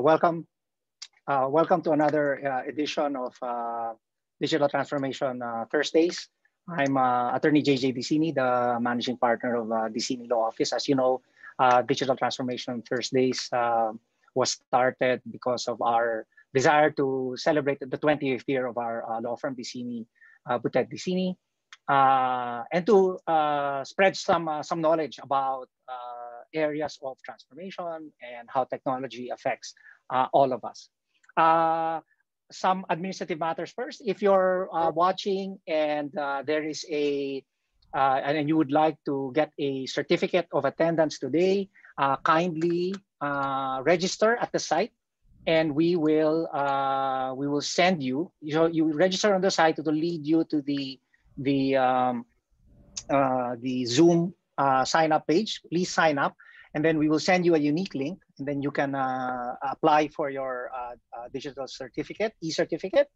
Uh, welcome, uh, welcome to another uh, edition of uh, Digital Transformation uh, Thursdays. I'm uh, Attorney JJ Disini, the managing partner of uh, Disini Law Office. As you know, Digital Transformation Thursdays was started because of our desire to celebrate the 20th year of our law firm, Disini, uh, Boutet Disini, and to spread some, some knowledge about areas of transformation and how technology affects uh, all of us. Uh, some administrative matters first. If you're uh, watching and uh, there is a, uh, and you would like to get a certificate of attendance today, uh, kindly register at the site and we will we will send you, you you register on the site, it will lead you to the, the, um, the Zoom uh, sign up page. Please sign up. And then we will send you a unique link and then you can uh, apply for your uh, uh digital certificate, e-certificate.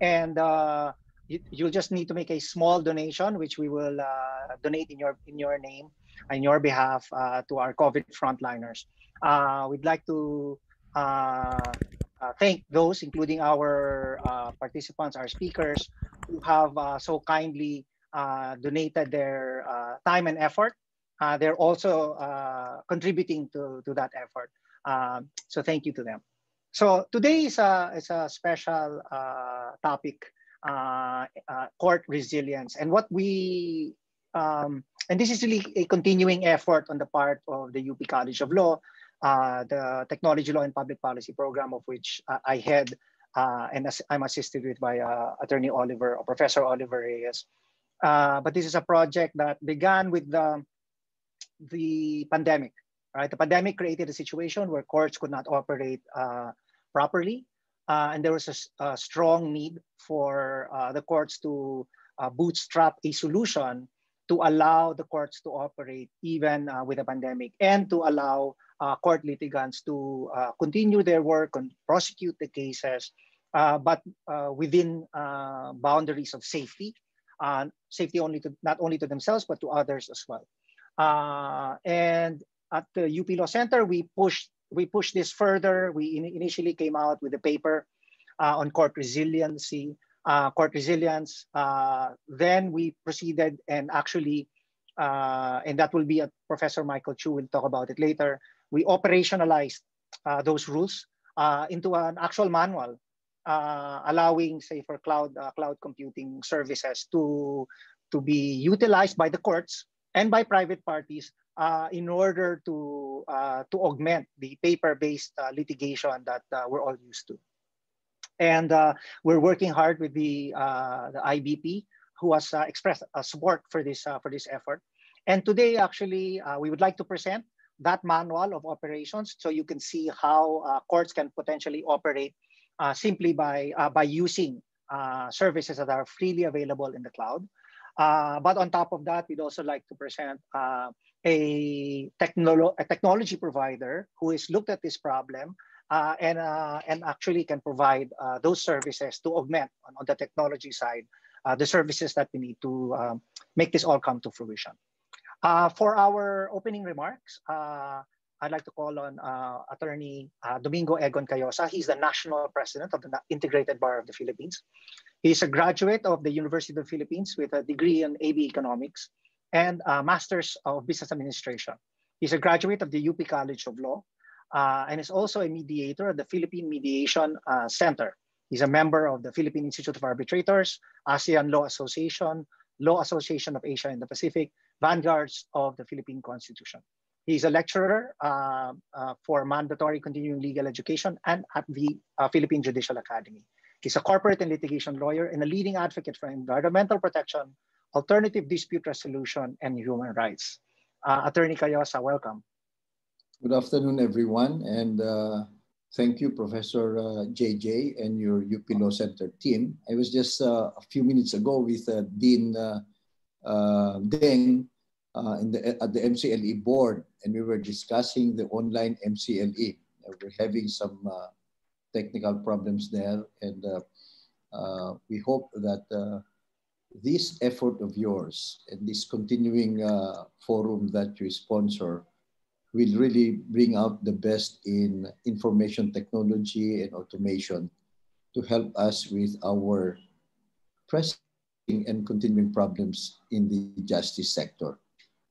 And uh, you, you'll just need to make a small donation, which we will uh, donate in your, in your name, in your behalf to our COVID frontliners. we'd like to thank those, including our participants, our speakers, who have so kindly donated their time and effort uh, they're also uh, contributing to, to that effort. Um, so thank you to them. So today is a, is a special uh, topic, uh, uh, court resilience. And what we, um, and this is really a continuing effort on the part of the UP College of Law, uh, the Technology Law and Public Policy program of which I head and I'm assisted with by Attorney Oliver or Professor Oliver Reyes. but this is a project that began with the the pandemic, right? The pandemic created a situation where courts could not operate uh, properly. Uh, and there was a, a strong need for uh, the courts to uh, bootstrap a solution to allow the courts to operate even uh, with a pandemic and to allow uh, court litigants to continue their work and prosecute the cases, but within boundaries of safety, safety only to not only to themselves, but to others as well. Uh, and at the UP Law Center, we pushed we pushed this further. We in initially came out with a paper uh, on court resiliency, uh, court resilience. Uh, then we proceeded and actually, uh, and that will be a Professor Michael Chu will talk about it later. We operationalized uh, those rules into an actual manual, allowing, say, for cloud cloud computing services to to be utilized by the courts and by private parties uh, in order to, uh, to augment the paper-based uh, litigation that uh, we're all used to. And uh, we're working hard with the, uh, the IBP who has expressed support for this, for this effort. And today, actually, we would like to present that manual of operations so you can see how courts can potentially operate simply by, by using services that are freely available in the cloud. Uh, but on top of that, we'd also like to present uh, a, technolo a technology provider who has looked at this problem uh, and, uh, and actually can provide uh, those services to augment on, on the technology side the services that we need to um, make this all come to fruition. for our opening remarks, I'd like to call on uh, Attorney uh, Domingo Egon Cayosa. He's the National President of the Integrated Bar of the Philippines. He's a graduate of the University of the Philippines with a degree in AB Economics and a Master's of Business Administration. He's a graduate of the UP College of Law uh, and is also a mediator at the Philippine Mediation uh, Center. He's a member of the Philippine Institute of Arbitrators, ASEAN Law Association, Law Association of Asia and the Pacific, Vanguards of the Philippine Constitution. He's a lecturer uh, uh, for mandatory continuing legal education and at the uh, Philippine Judicial Academy. He's a corporate and litigation lawyer and a leading advocate for environmental protection, alternative dispute resolution, and human rights. Uh, Attorney Cayosa, welcome. Good afternoon, everyone. And uh, thank you, Professor JJ uh, and your UP Law Center team. I was just a few minutes ago with Dean Deng uh, in the, at the MCLE board, and we were discussing the online MCLE. Uh, we're having some uh, technical problems there, and uh, uh, we hope that uh, this effort of yours and this continuing forum that you sponsor will really bring out the best in information technology and automation to help us with our pressing and continuing problems in the justice sector.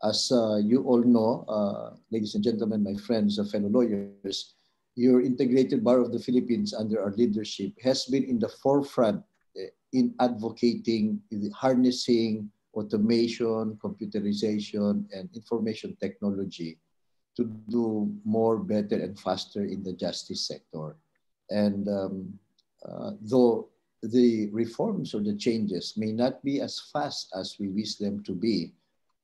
As uh, you all know, uh, ladies and gentlemen, my friends, fellow lawyers, your Integrated Bar of the Philippines under our leadership has been in the forefront uh, in advocating, harnessing automation, computerization, and information technology to do more, better, and faster in the justice sector. And um, uh, though the reforms or the changes may not be as fast as we wish them to be,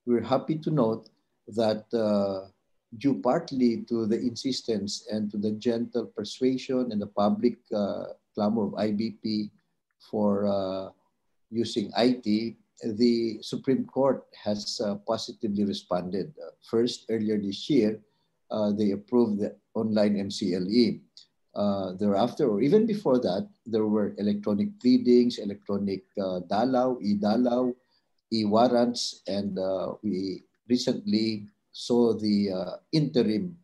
we're happy to note that uh, due partly to the insistence and to the gentle persuasion and the public uh, clamor of IBP for uh, using IT, the Supreme Court has uh, positively responded. First, earlier this year, uh, they approved the online MCLE. Uh, thereafter, or even before that, there were electronic pleadings, electronic uh, dalaw, e-dalaw, e-warrants, and uh, we recently saw the interim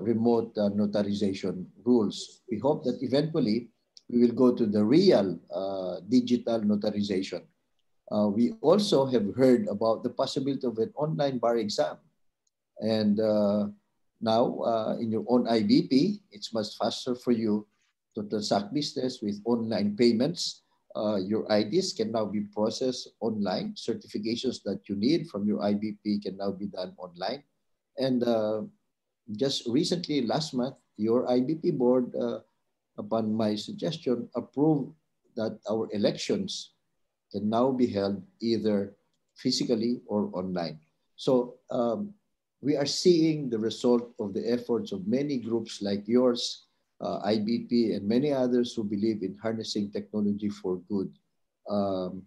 remote notarization rules. We hope that eventually we will go to the real uh, digital notarization. Uh, we also have heard about the possibility of an online bar exam. And uh, now uh, in your own IBP, it's much faster for you to transact business with online payments. Uh, your IDs can now be processed online. Certifications that you need from your IBP can now be done online. And uh, just recently, last month, your IBP board upon my suggestion, approved that our elections can now be held either physically or online. So um, we are seeing the result of the efforts of many groups like yours, uh, IBP, and many others who believe in harnessing technology for good. Um,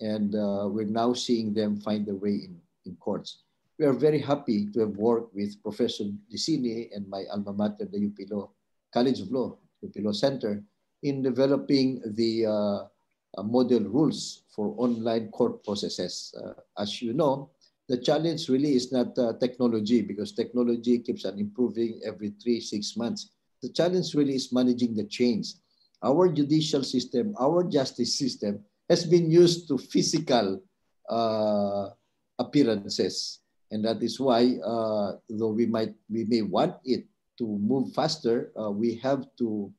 and uh, we're now seeing them find their way in, in courts. We are very happy to have worked with Professor Disini and my alma mater, the UP Law, College of Law, Filipino Center in developing the uh, model rules for online court processes. Uh, as you know, the challenge really is not uh, technology because technology keeps on improving every three, six months. The challenge really is managing the change. Our judicial system, our justice system has been used to physical uh, appearances. And that is why, uh, though we might, we may want it to move faster, uh, we have to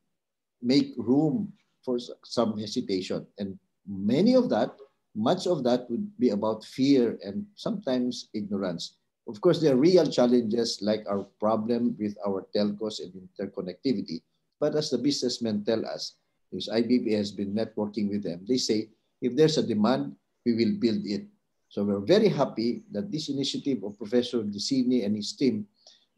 make room for some hesitation. And many of that, much of that would be about fear and sometimes ignorance. Of course, there are real challenges like our problem with our telcos and interconnectivity. But as the businessmen tell us, because IBP has been networking with them, they say, if there's a demand, we will build it. So we're very happy that this initiative of Professor Disini and his team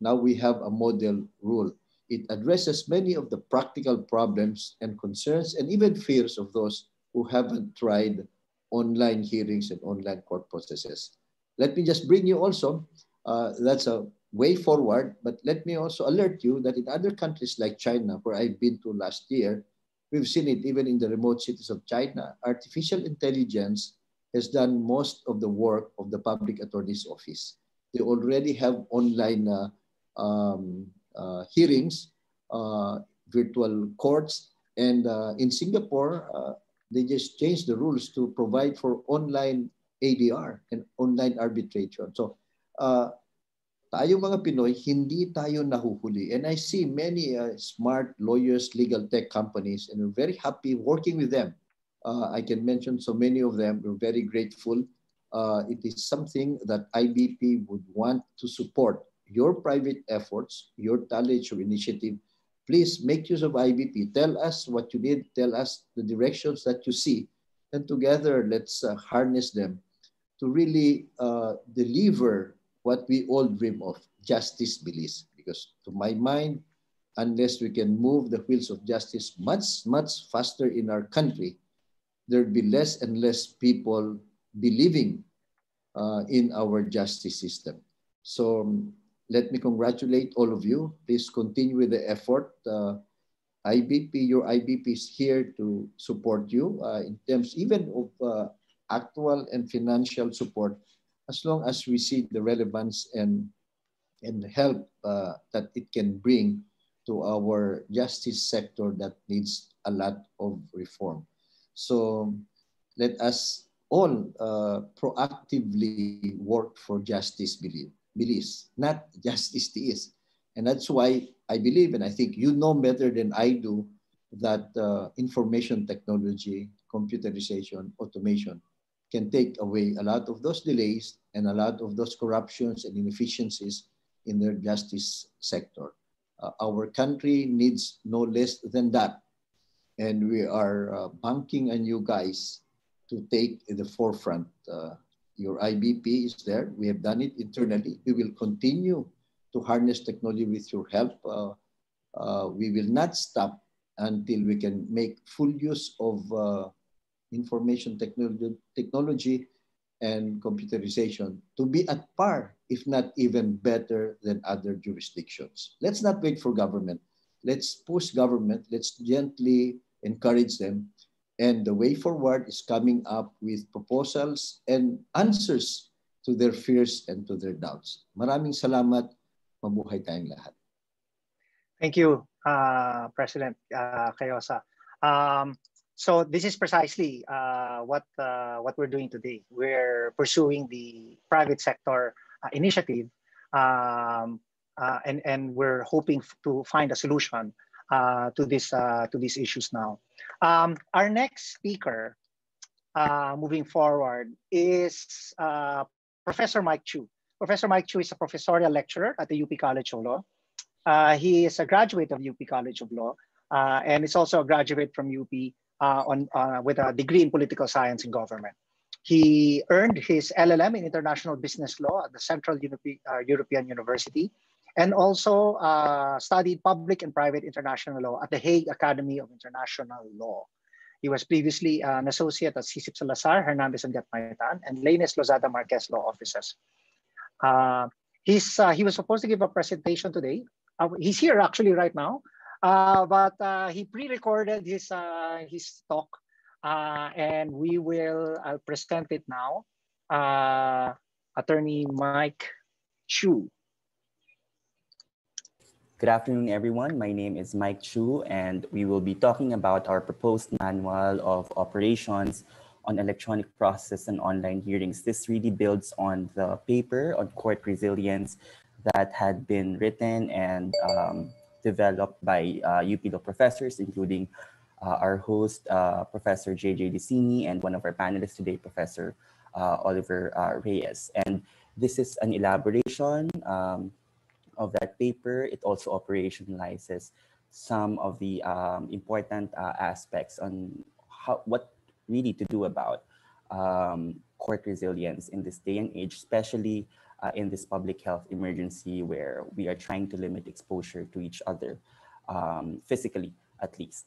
now we have a model rule. It addresses many of the practical problems and concerns and even fears of those who haven't tried online hearings and online court processes. Let me just bring you also, uh, that's a way forward, but let me also alert you that in other countries like China, where I've been to last year, we've seen it even in the remote cities of China, artificial intelligence has done most of the work of the public attorney's office. They already have online uh, um, uh, hearings, uh, virtual courts, and uh, in Singapore, uh, they just changed the rules to provide for online ADR and online arbitration. So, uh, tayo mga Pinoy, hindi tayo nahuhuli. And I see many uh, smart lawyers, legal tech companies, and we're very happy working with them. Uh, I can mention so many of them. We're very grateful. Uh, it is something that IBP would want to support your private efforts, your talent, your initiative, please make use of IBP. Tell us what you did. Tell us the directions that you see. And together, let's uh, harness them to really uh, deliver what we all dream of, justice beliefs. Because to my mind, unless we can move the wheels of justice much, much faster in our country, there'll be less and less people believing uh, in our justice system. So um, let me congratulate all of you. Please continue with the effort. Uh, IBP, your IBP is here to support you uh, in terms even of uh, actual and financial support as long as we see the relevance and and help uh, that it can bring to our justice sector that needs a lot of reform. So let us all uh, proactively work for justice believe, Bilis, not justice is. And that's why I believe, and I think you know better than I do, that uh, information technology, computerization, automation can take away a lot of those delays and a lot of those corruptions and inefficiencies in their justice sector. Uh, our country needs no less than that. And we are uh, banking on you guys to take the forefront. Uh, your IBP is there. We have done it internally. We will continue to harness technology with your help. Uh, uh, we will not stop until we can make full use of uh, information technology, technology and computerization to be at par, if not even better than other jurisdictions. Let's not wait for government. Let's push government. Let's gently encourage them. And the way forward is coming up with proposals and answers to their fears and to their doubts. Maraming salamat. Mabuhay tayong lahat. Thank you, uh, President uh, Cayosa. Um, so this is precisely uh, what uh, what we're doing today. We're pursuing the private sector uh, initiative, um, uh, and and we're hoping to find a solution uh, to this uh, to these issues now. Um, our next speaker, moving forward, is Professor Mike Chu. Professor Mike Chu is a professorial lecturer at the UP College of Law. he is a graduate of UP College of Law, and is also a graduate from UP uh, on, uh, with a degree in political science and government. He earned his LLM in international business law at the Central uh, European University and also uh, studied public and private international law at the Hague Academy of International Law. He was previously an associate at SyCip Salazar, Hernandez and Gatmaitan, and Lainez Lozada Marquez Law Offices. Uh, he's, uh, he was supposed to give a presentation today. he's here actually right now, uh, but uh, he pre-recorded his uh, his talk, uh, and we will I'll present it now. Uh, Attorney Mike Chu. Good afternoon, everyone. My name is Mike Chu, and we will be talking about our proposed manual of operations on electronic process and online hearings. This really builds on the paper on court resilience that had been written and um, developed by uh, UP Law professors, including uh, our host, uh, Professor JJ Disini, and one of our panelists today, Professor uh, Oliver uh, Reyes. And this is an elaboration um, of that paper. It also operationalizes some of the um, important uh, aspects on how, what really to do about um, court resilience in this day and age, especially uh, in this public health emergency where we are trying to limit exposure to each other um, physically at least.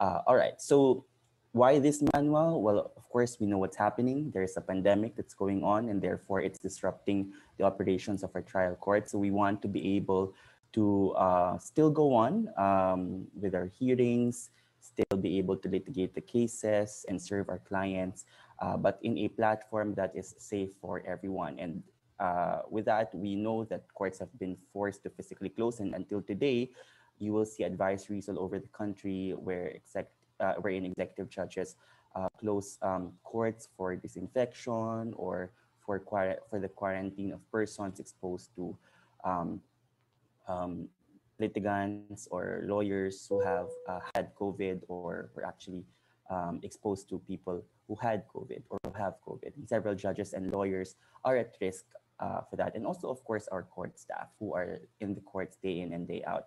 Uh, all right, so why this manual? Well, of course, we know what's happening. There's a pandemic that's going on and therefore it's disrupting the operations of our trial court. So we want to be able to uh, still go on um, with our hearings, still be able to litigate the cases and serve our clients, uh, but in a platform that is safe for everyone. And uh, with that, we know that courts have been forced to physically close, and until today, you will see advisories all over the country where exec, uh, wherein executive judges uh, close um, courts for disinfection or for for the quarantine of persons exposed to um, um, litigants or lawyers who have uh, had COVID or were actually um, exposed to people who had COVID or have COVID. And several judges and lawyers are at risk uh, for that. And also, of course, our court staff who are in the courts day in and day out.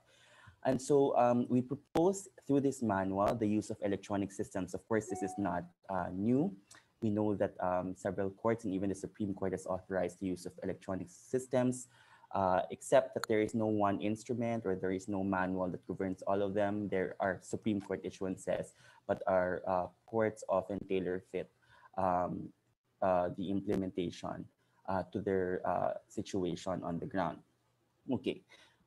And so um, we propose through this manual the use of electronic systems. Of course, this is not uh, new. We know that um, several courts and even the Supreme Court has authorized the use of electronic systems, uh, except that there is no one instrument or there is no manual that governs all of them. There are Supreme Court issuances, but our uh, courts often tailor fit um, uh, the implementation uh, to their uh, situation on the ground. Okay,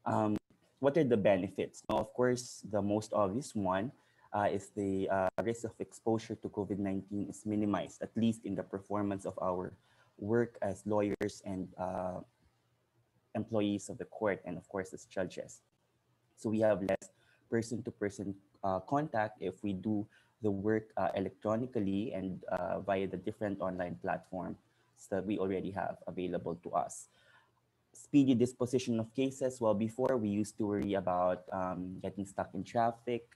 um, what are the benefits? Now, of course, the most obvious one uh, is the uh, risk of exposure to COVID-19 is minimized, at least in the performance of our work as lawyers and uh, employees of the court and of course as judges. So we have less person-to-person uh, contact if we do the work electronically and via the different online platforms that we already have available to us. Speedy disposition of cases. Well, before we used to worry about um, getting stuck in traffic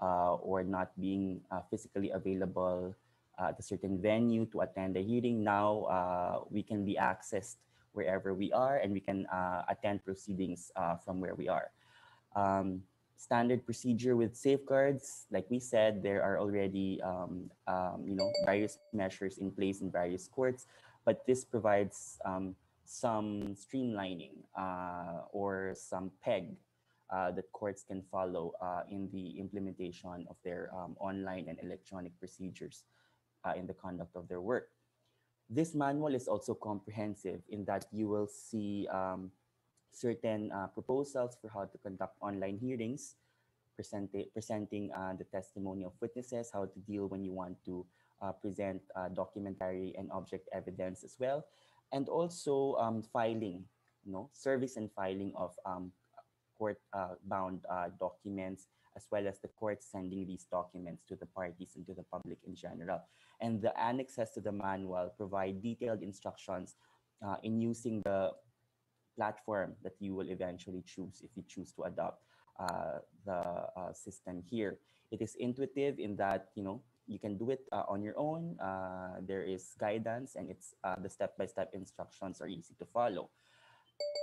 uh, or not being uh, physically available at a certain venue to attend a hearing. Now uh, we can be accessed wherever we are and we can uh, attend proceedings uh, from where we are. Um, standard procedure with safeguards, like we said, there are already um, um, you know various measures in place in various courts, but this provides um, some streamlining uh, or some peg uh, that courts can follow uh, in the implementation of their um, online and electronic procedures uh, in the conduct of their work. This manual is also comprehensive in that you will see um, certain uh, proposals for how to conduct online hearings, present presenting uh, the testimony of witnesses, how to deal when you want to present uh, documentary and object evidence as well, and also um, filing, you know, service and filing of um, court-bound uh, documents, as well as the court sending these documents to the parties and to the public in general. And the annexes to the manual provide detailed instructions uh, in using the platform that you will eventually choose if you choose to adopt uh, the uh, system here. It is intuitive in that, you know, you can do it uh, on your own. Uh, there is guidance and it's uh, the step-by-step instructions are easy to follow.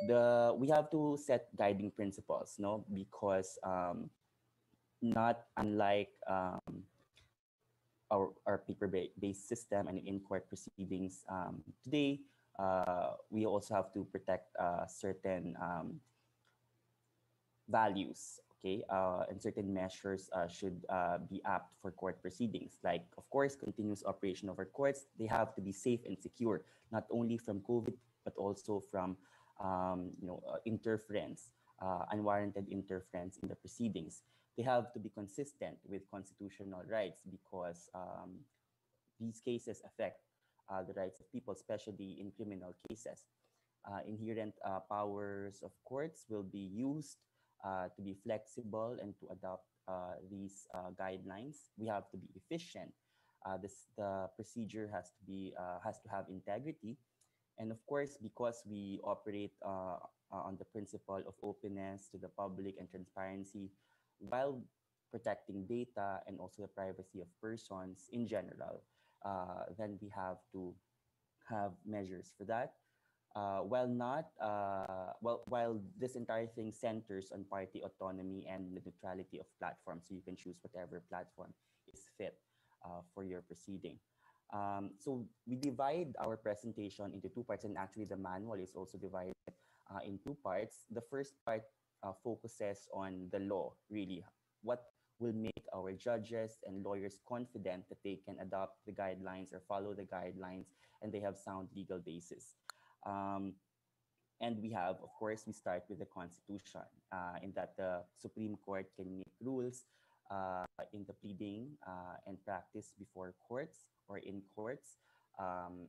The we have to set guiding principles, no, because um, not unlike um, our, our paper-based system and in-court proceedings um, today, uh, we also have to protect uh, certain um, values, okay? Uh, and certain measures uh, should uh, be apt for court proceedings. Like, of course, continuous operation of our courts, they have to be safe and secure, not only from COVID, but also from, um, you know, uh, interference, unwarranted interference in the proceedings they have to be consistent with constitutional rights because um, these cases affect uh, the rights of people, especially in criminal cases. Uh, inherent uh, powers of courts will be used uh, to be flexible and to adopt uh, these uh, guidelines. We have to be efficient. this the procedure has to be has to have integrity, and of course, because we operate on the principle of openness to the public and transparency, while protecting data and also the privacy of persons in general, uh, then we have to have measures for that. Uh, while not, uh, well, while this entire thing centers on party autonomy and the neutrality of platforms, so you can choose whatever platform is fit uh, for your proceeding. Um, so we divide our presentation into two parts, and actually the manual is also divided uh, in two parts. The first part uh, focuses on the law, really. What will make our judges and lawyers confident that they can adopt the guidelines or follow the guidelines and they have sound legal basis. Um, and we have, of course, we start with the Constitution uh, in that the Supreme Court can make rules uh, in the pleading uh, and practice before courts or in courts um,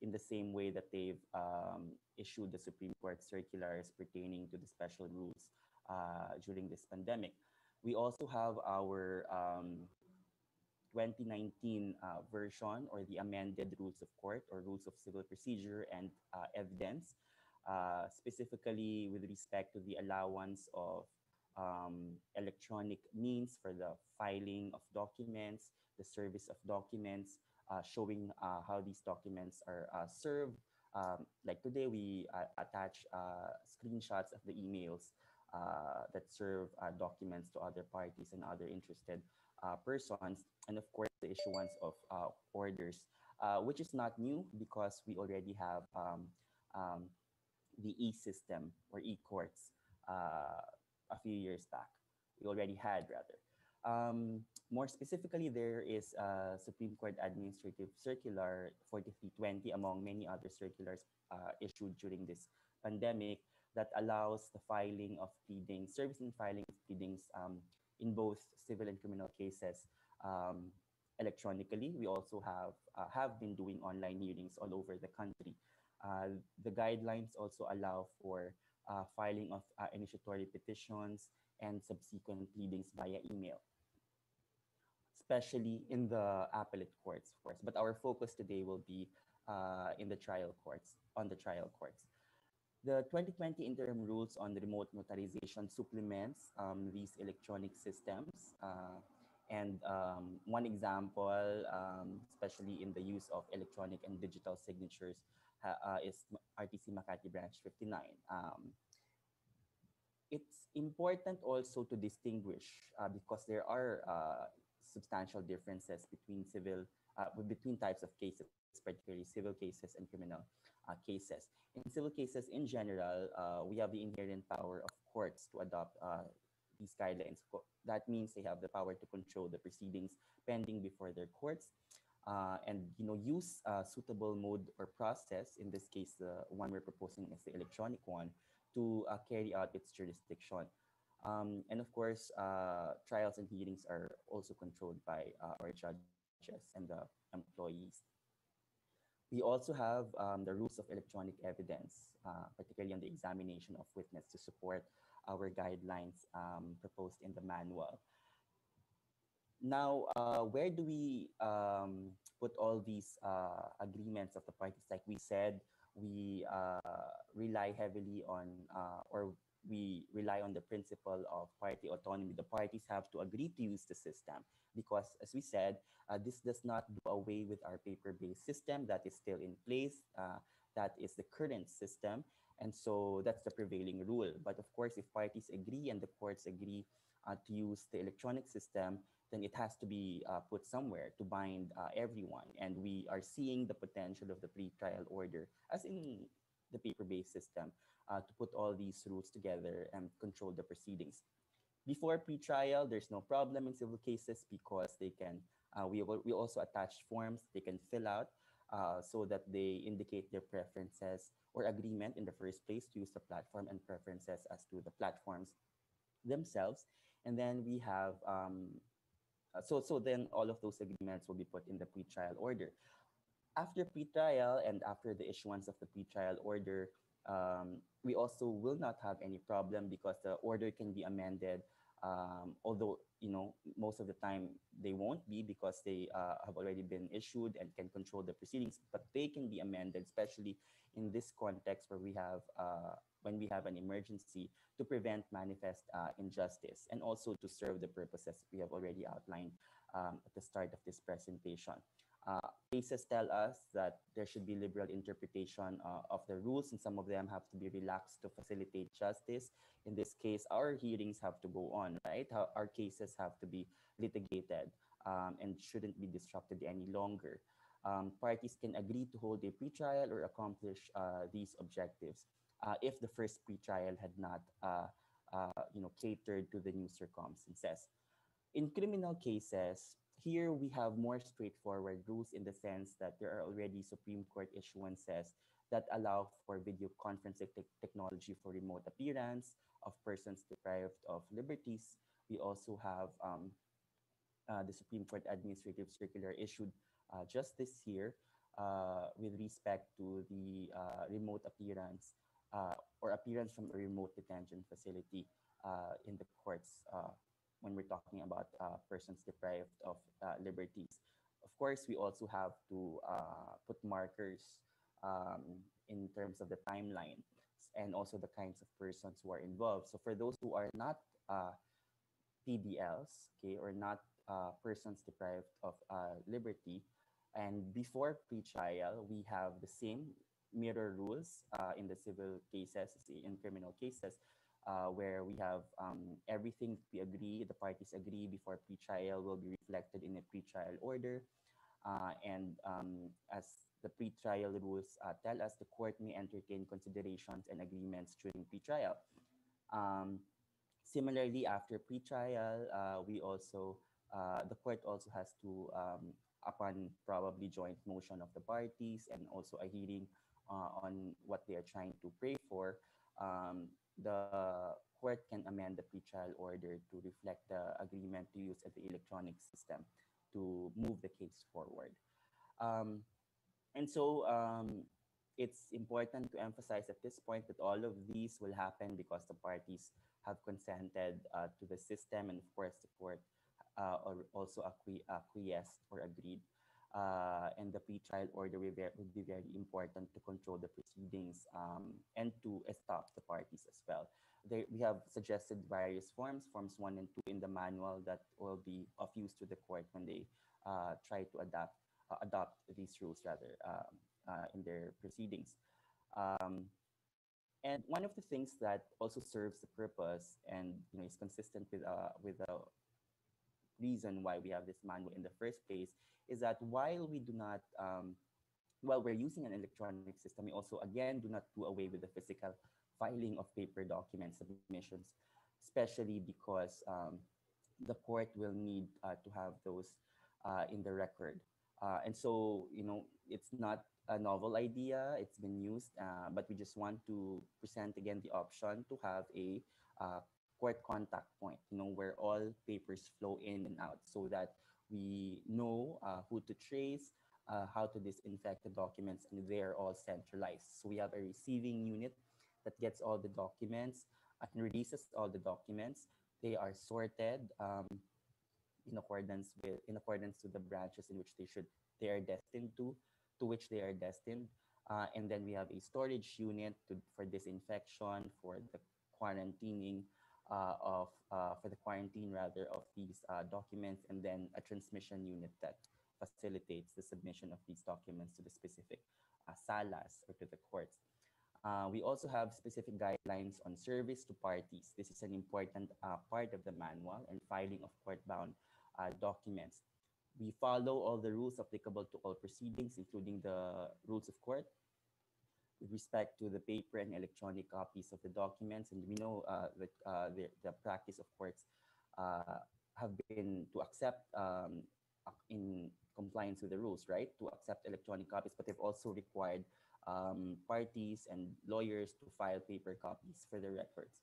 in the same way that they've um, issued the Supreme Court circulars pertaining to the special rules uh, during this pandemic. We also have our um, 2019 uh, version or the amended rules of court or rules of civil procedure and uh, evidence, uh, specifically with respect to the allowance of um, electronic means for the filing of documents, the service of documents, uh, showing uh, how these documents are uh, served. Um, like today, we attach screenshots of the emails that serve documents to other parties and other interested persons. And of course, the issuance of orders, which is not new because we already have um, um, the e-system or e-courts a few years back. We already had rather. Um, more specifically, there is a Supreme Court Administrative Circular 4320, among many other circulars uh, issued during this pandemic, that allows the filing of pleadings, service and filing of pleadings um, in both civil and criminal cases um, electronically. We also have uh, have been doing online hearings all over the country. Uh, the guidelines also allow for uh, filing of uh, initiatory petitions, and subsequent pleadings via email, especially in the appellate courts, of course. But our focus today will be uh, in the trial courts, on the trial courts. The 2020 interim rules on remote notarization supplements um, these electronic systems. Uh, and um, one example, um, especially in the use of electronic and digital signatures, uh, is RTC Makati Branch 59. Um, it's important also to distinguish uh, because there are uh, substantial differences between civil, uh, between types of cases, particularly civil cases and criminal cases. In civil cases in general, uh, we have the inherent power of courts to adopt uh, these guidelines. That means they have the power to control the proceedings pending before their courts and you know use a suitable mode or process. In this case, the one we're proposing is the electronic one to uh, carry out its jurisdiction. Um, and of course, uh, trials and hearings are also controlled by uh, our judges and the employees. We also have um, the rules of electronic evidence, uh, particularly on the examination of witness to support our guidelines um, proposed in the manual. Now, uh, where do we um, put all these uh, agreements of the parties? Like we said, we uh, rely heavily on uh, or we rely on the principle of party autonomy. The parties have to agree to use the system because, as we said, uh, this does not do away with our paper-based system that is still in place. Uh, that is the current system. And so that's the prevailing rule. But of course, if parties agree and the courts agree uh, to use the electronic system, then it has to be uh, put somewhere to bind uh, everyone. And we are seeing the potential of the pre-trial order, as in the paper-based system, uh, to put all these rules together and control the proceedings. Before pre-trial, there's no problem in civil cases because they can, uh, we, we also attach forms they can fill out uh, so that they indicate their preferences or agreement in the first place to use the platform and preferences as to the platforms themselves. And then we have um, uh, so, so then all of those agreements will be put in the pretrial order. After pretrial and after the issuance of the pretrial order, um, we also will not have any problem because the order can be amended. Um, although, you know, most of the time they won't be because they uh, have already been issued and can control the proceedings, but they can be amended, especially in this context where we have uh, when we have an emergency to prevent manifest uh, injustice and also to serve the purposes we have already outlined um, at the start of this presentation. Uh, cases tell us that there should be liberal interpretation uh, of the rules and some of them have to be relaxed to facilitate justice. In this case, our hearings have to go on, right? Our cases have to be litigated um, and shouldn't be disrupted any longer. Um, parties can agree to hold a pretrial or accomplish uh, these objectives uh, if the first pretrial had not uh, uh, you know, catered to the new circumstances. In criminal cases, here we have more straightforward rules in the sense that there are already Supreme Court issuances that allow for video conferencing te technology for remote appearance of persons deprived of liberties. We also have um, uh, the Supreme Court Administrative Circular issued uh, just this year uh, with respect to the remote appearance uh, or appearance from a remote detention facility uh, in the courts uh, when we're talking about uh, persons deprived of uh, liberties. Of course, we also have to uh, put markers um, in terms of the timeline and also the kinds of persons who are involved. So for those who are not PDLs, okay, or not persons deprived of liberty, and before pre-trial, we have the same mirror rules uh, in the civil cases, in criminal cases, uh, where we have um, everything we agree, the parties agree before pre-trial will be reflected in a pre-trial order. Uh, and um, as the pre-trial rules uh, tell us, the court may entertain considerations and agreements during pre-trial. Um, similarly, after pre-trial, uh, we also, uh, the court also has to, um, upon probably joint motion of the parties and also a hearing uh, on what they are trying to pray for, um, the court can amend the pretrial order to reflect the agreement to use the electronic system to move the case forward. Um, and so um, it's important to emphasize at this point that all of these will happen because the parties have consented uh, to the system and of course the court uh, also acqui- acquiesced or agreed. Uh, and the pre-trial order would be, very important to control the proceedings um, and to stop the parties as well. We have suggested various forms, forms one and two in the manual that will be of use to the court when they uh, try to adapt, uh, adopt these rules rather um, uh, in their proceedings. Um, and one of the things that also serves the purpose and you know is consistent with uh, with the reason why we have this manual in the first place is that while we do not um, while we're using an electronic system, we also again do not do away with the physical filing of paper document submissions, especially because um, the court will need uh, to have those uh, in the record. Uh, and so, you know, it's not a novel idea, it's been used, uh, but we just want to present again the option to have a uh, court contact point, you know, where all papers flow in and out so that we know uh, who to trace, uh, how to disinfect the documents, and they're all centralized. So we have a receiving unit that gets all the documents and releases all the documents. They are sorted um, in accordance with in accordance to the branches in which they should they are destined to, to which they are destined. Uh, and then we have a storage unit to, for disinfection, for the quarantining, of uh, for the quarantine rather of these uh, documents and then a transmission unit that facilitates the submission of these documents to the specific uh, salas or to the courts. Uh, we also have specific guidelines on service to parties. This is an important uh, part of the manual and filing of court-bound documents. We follow all the rules applicable to all proceedings, including the rules of court, with respect to the paper and electronic copies of the documents. And we know uh, that uh, the, the practice of courts uh, have been to accept um, in compliance with the rules, right? To accept electronic copies, but they've also required um, parties and lawyers to file paper copies for the records.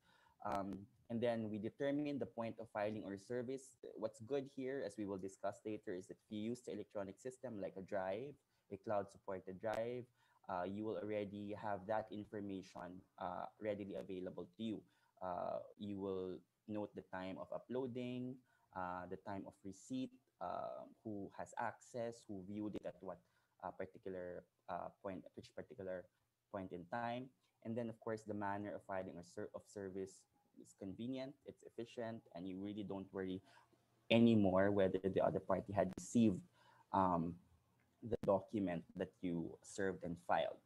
Um, and then we determine the point of filing or service. What's good here, as we will discuss later, is that if you use the electronic system like a drive, a cloud supported drive, uh, you will already have that information uh, readily available to you. Uh, you will note the time of uploading, uh, the time of receipt, um, who has access, who viewed it at what uh, particular uh, point, at which particular point in time. And then, of course, the manner of filing a ser of service is convenient, it's efficient, and you really don't worry anymore whether the other party had received um, the document that you served and filed.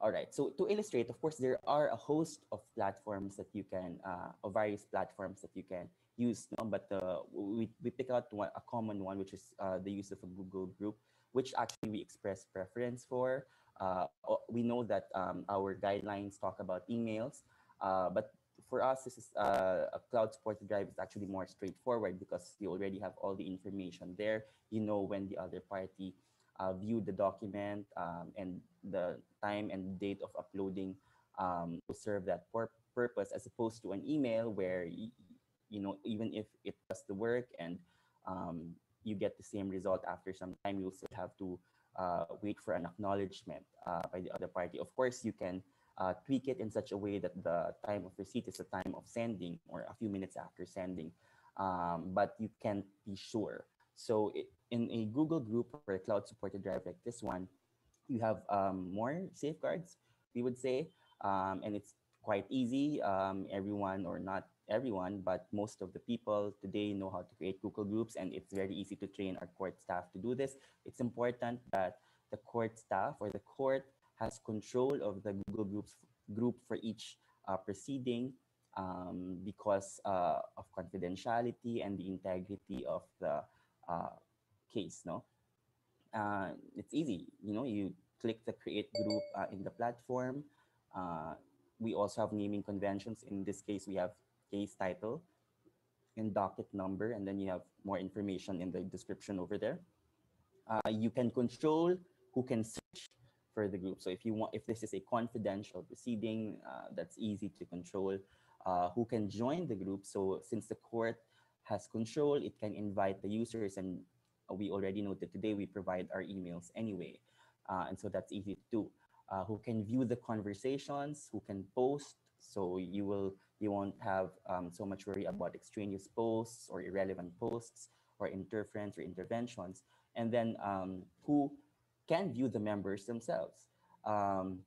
All right, so to illustrate, of course, there are a host of platforms that you can, uh, of various platforms that you can use, no? but uh, we, we pick out one, a common one, which is uh, the use of a Google group, which actually we express preference for. Uh, we know that um, our guidelines talk about emails, uh, but for us, this is uh, a cloud supported drive is actually more straightforward because you already have all the information there. You know when the other party uh, view the document um, and the time and date of uploading um, to serve that pur purpose as opposed to an email where you, you know even if it does the work and um, you get the same result after some time you'll still have to uh, wait for an acknowledgement uh, by the other party. Of course you can uh, tweak it in such a way that the time of receipt is the time of sending or a few minutes after sending um, but you can't be sure so in a Google group or a cloud supported drive like this one, you have um, more safeguards, we would say, um, and it's quite easy. Um, everyone or not everyone, but most of the people today know how to create Google groups and it's very easy to train our court staff to do this. It's important that the court staff or the court has control of the Google groups group for each uh, proceeding um, because uh, of confidentiality and the integrity of the uh, case, no? Uh, it's easy, you know, you click the create group uh, in the platform. Uh, we also have naming conventions. In this case, we have case title and docket number, and then you have more information in the description over there. Uh, you can control who can search for the group. So if you want, if this is a confidential proceeding, uh, that's easy to control. Uh, who can join the group? So since the court has control, it can invite the users and we already know that today we provide our emails anyway. Uh, and so that's easy to do. uh, who can view the conversations, who can post. So you will you won't have um, so much worry about extraneous posts or irrelevant posts or interference or interventions. And then um, who can view the members themselves. Um,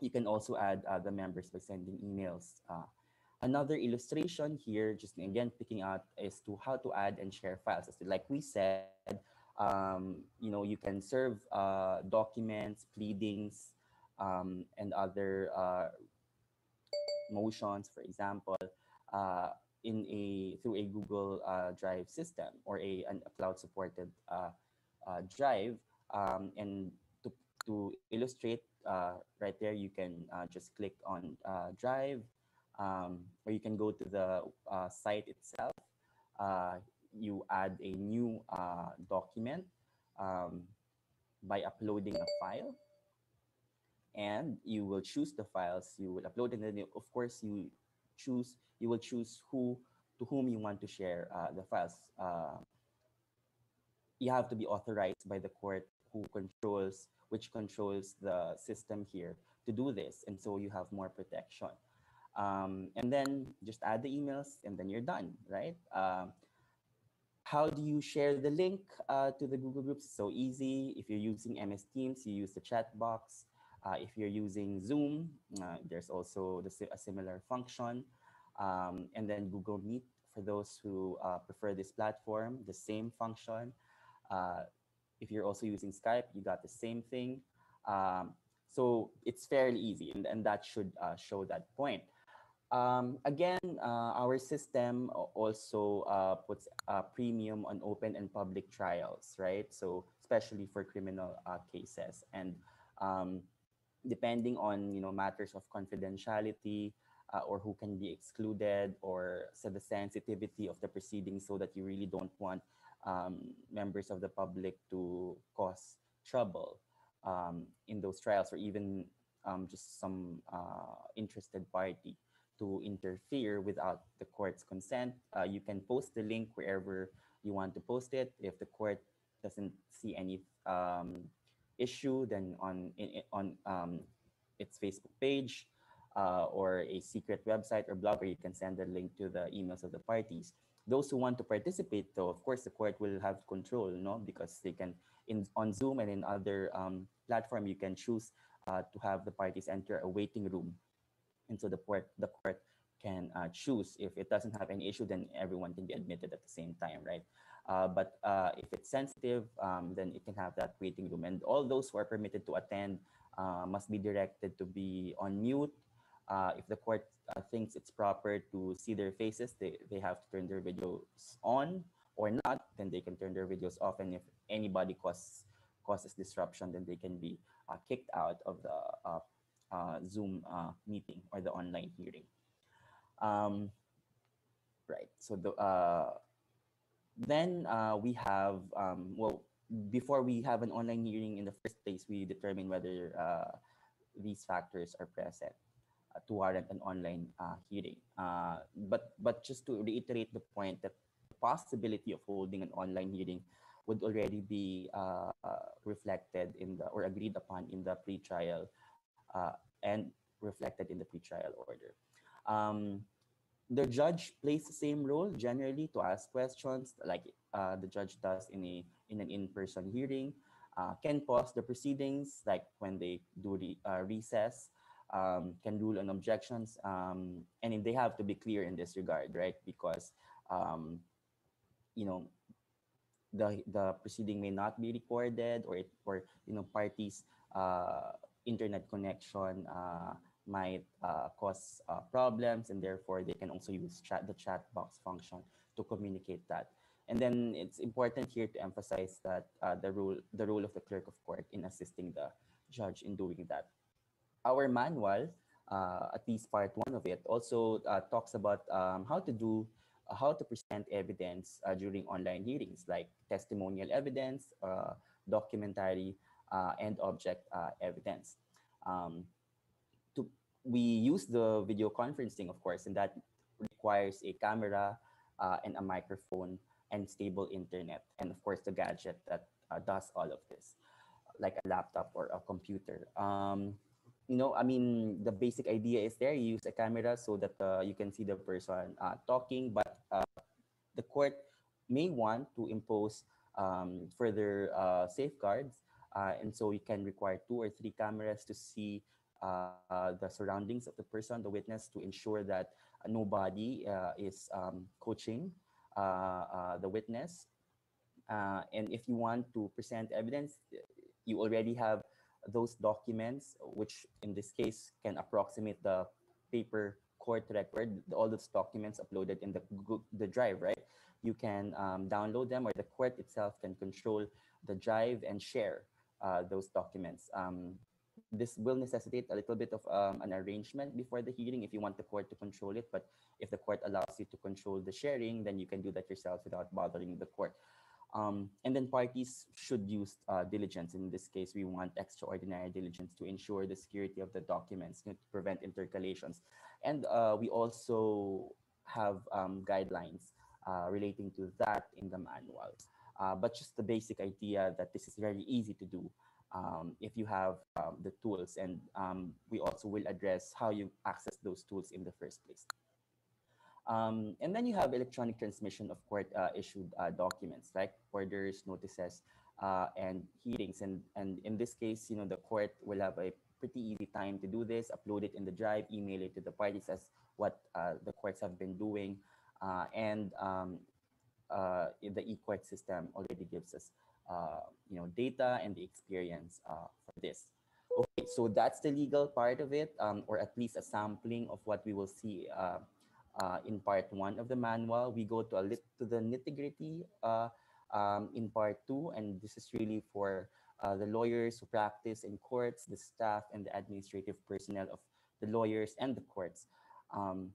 you can also add uh, the members by sending emails. Another illustration here, just again picking out, is to how to add and share files. Like we said, um, you know, you can serve uh, documents, pleadings, um, and other uh, motions, for example, uh, in a through a Google uh, Drive system or a, a cloud-supported uh, uh, drive. Um, and to, to illustrate right there, you can just click on Drive, um, or you can go to the site itself. you add a new document um, by uploading a file. And you will choose the files you will upload. And then of course you choose you will choose who to whom you want to share uh, the files. Uh, you have to be authorized by the court who controls which controls the system here to do this. And so you have more protection um, and then just add the emails and then you're done right um, how do you share the link uh, to the Google Groups? So easy. If you're using MS Teams, you use the chat box. Uh, if you're using Zoom, uh, there's also the, a similar function. Um, and then Google Meet, for those who uh, prefer this platform, the same function. Uh, if you're also using Skype, you got the same thing. Um, so it's fairly easy, and, and that should uh, show that point. Um, again, uh, our system also uh, puts a premium on open and public trials, right? So especially for criminal uh, cases. And um, depending on you know matters of confidentiality uh, or who can be excluded or so the sensitivity of the proceedings so that you really don't want um, members of the public to cause trouble um, in those trials or even um, just some uh, interested party to interfere without the court's consent. Uh, you can post the link wherever you want to post it. If the court doesn't see any um, issue, then on in, on um, its Facebook page uh, or a secret website or blog, or you can send the link to the emails of the parties. Those who want to participate, though, of course, the court will have control, no, because they can in on Zoom and in other um, platform, you can choose uh, to have the parties enter a waiting room, so the court the court can uh, choose if it doesn't have any issue, then everyone can be admitted at the same time, right? Uh, but uh, if it's sensitive, um, then it can have that waiting room. And all those who are permitted to attend uh, must be directed to be on mute. Uh, if the court uh, thinks it's proper to see their faces, they, they have to turn their videos on or not, then they can turn their videos off. And if anybody causes, causes disruption, then they can be kicked out of the Zoom meeting or the online hearing. Um, right, so the then uh, we have, um, well, before we have an online hearing in the first place, we determine whether uh, these factors are present uh, to warrant an online uh, hearing. Uh, but, but just to reiterate the point that the possibility of holding an online hearing would already be uh, reflected in the, or agreed upon in the pretrial and reflected in the pretrial order. Um, the judge plays the same role generally to ask questions like uh, the judge does in a in an in-person hearing. Uh, can pause the proceedings like when they do the uh, recess. Um, can rule on objections. Um, and they have to be clear in this regard right? Because um, you know the the proceeding may not be recorded or it or you know parties uh, internet connection uh, might uh, cause uh, problems and therefore they can also use chat, the chat box function to communicate that. And then it's important here to emphasize that uh, the role the role of the clerk of court in assisting the judge in doing that. Our manual, uh, at least part one of it, also uh, talks about um, how to do how to present evidence during online hearings like testimonial evidence, documentary, and object evidence. Um, we use the video conferencing, of course, and that requires a camera uh, and a microphone and stable internet. And of course, the gadget that uh, does all of this, like a laptop or a computer. Um, you know, I mean, the basic idea is there. You use a camera so that uh, you can see the person uh, talking, but uh, the court may want to impose um, further uh, safeguards. Uh, and so you can require two or three cameras to see uh, the surroundings of the person, the witness, to ensure that nobody uh, is um, coaching the witness. and if you want to present evidence, you already have those documents, which in this case can approximate the paper court record, all those documents uploaded in the the drive, right? You can um, download them, or the court itself can control the drive and share uh, those documents. Um, this will necessitate a little bit of um, an arrangement before the hearing if you want the court to control it. But if the court allows you to control the sharing, then you can do that yourself without bothering the court. Um, and then parties should use uh, diligence. In this case, we want extraordinary diligence to ensure the security of the documents to prevent intercalations. And uh, we also have um, guidelines uh, relating to that in the manual. Uh, but just the basic idea that this is very easy to do um, if you have um, the tools. And um, we also will address how you access those tools in the first place. Um, and then you have electronic transmission of court uh, issued uh, documents like orders, notices, uh, and hearings. And, and in this case, you know, the court will have a pretty easy time to do this, upload it in the drive, email it to the parties as what uh, the courts have been doing. Uh, and um, uh, the e-court system already gives us, you know, data and the experience for this. Okay, so that's the legal part of it, um, or at least a sampling of what we will see uh, in part one of the manual. We go to a lit to the nitty gritty uh, um, in part two, and this is really for uh, the lawyers who practice in courts, the staff, and the administrative personnel of the lawyers and the courts. Um,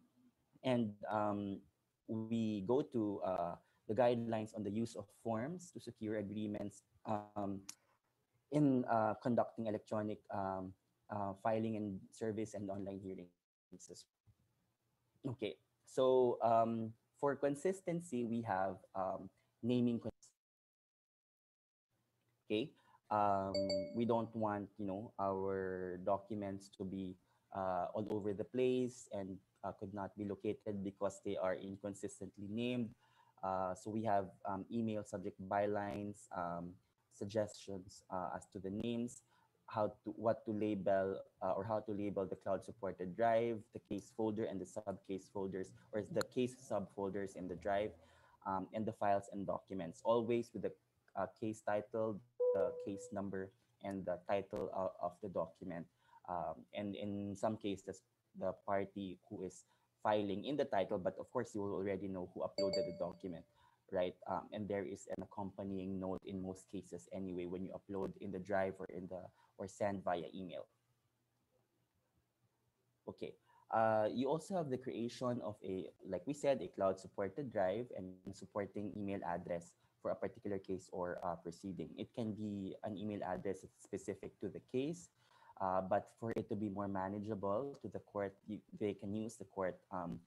and um, we go to uh, the guidelines on the use of forms to secure agreements um, in uh, conducting electronic um, uh, filing and service and online hearings. Okay, so um, for consistency, we have um, naming. Okay, um, we don't want you know our documents to be uh, all over the place and uh, could not be located because they are inconsistently named. Uh, so we have um, email subject bylines, um, suggestions uh, as to the names, how to what to label uh, or how to label the cloud supported drive, the case folder and the sub case folders or the case subfolders in the drive um, and the files and documents, always with the uh, case title, the case number, and the title of, of the document. Um, and in some cases, the party who is filing in the title, but of course you will already know who uploaded the document right? Um, and there is an accompanying note in most cases anyway when you upload in the drive or in the or send via email. Okay. Uh, you also have the creation of a, like we said, a cloud supported drive and supporting email address for a particular case or uh, proceeding. It can be an email address specific to the case, uh, but for it to be more manageable to the court, you, they can use the court um,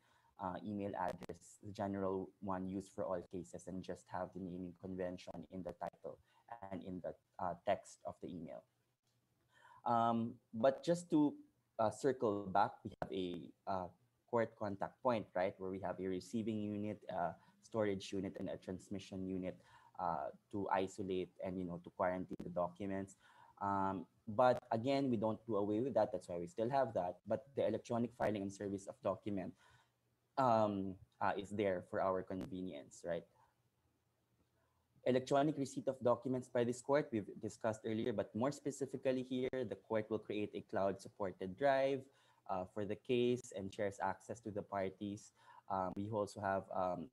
uh, email address, the general one used for all cases, and just have the naming convention in the title and in the uh, text of the email. Um, but just to uh, circle back, we have a uh, court contact point, right, where we have a receiving unit, a storage unit, and a transmission unit uh, to isolate and you know to quarantine the documents. Um, but again, we don't do away with that. That's why we still have that. But the electronic filing and service of document um, uh, is there for our convenience, right? Electronic receipt of documents by this court, we've discussed earlier, but more specifically here, the court will create a cloud-supported drive uh, for the case and shares access to the parties. Um, we also have, um,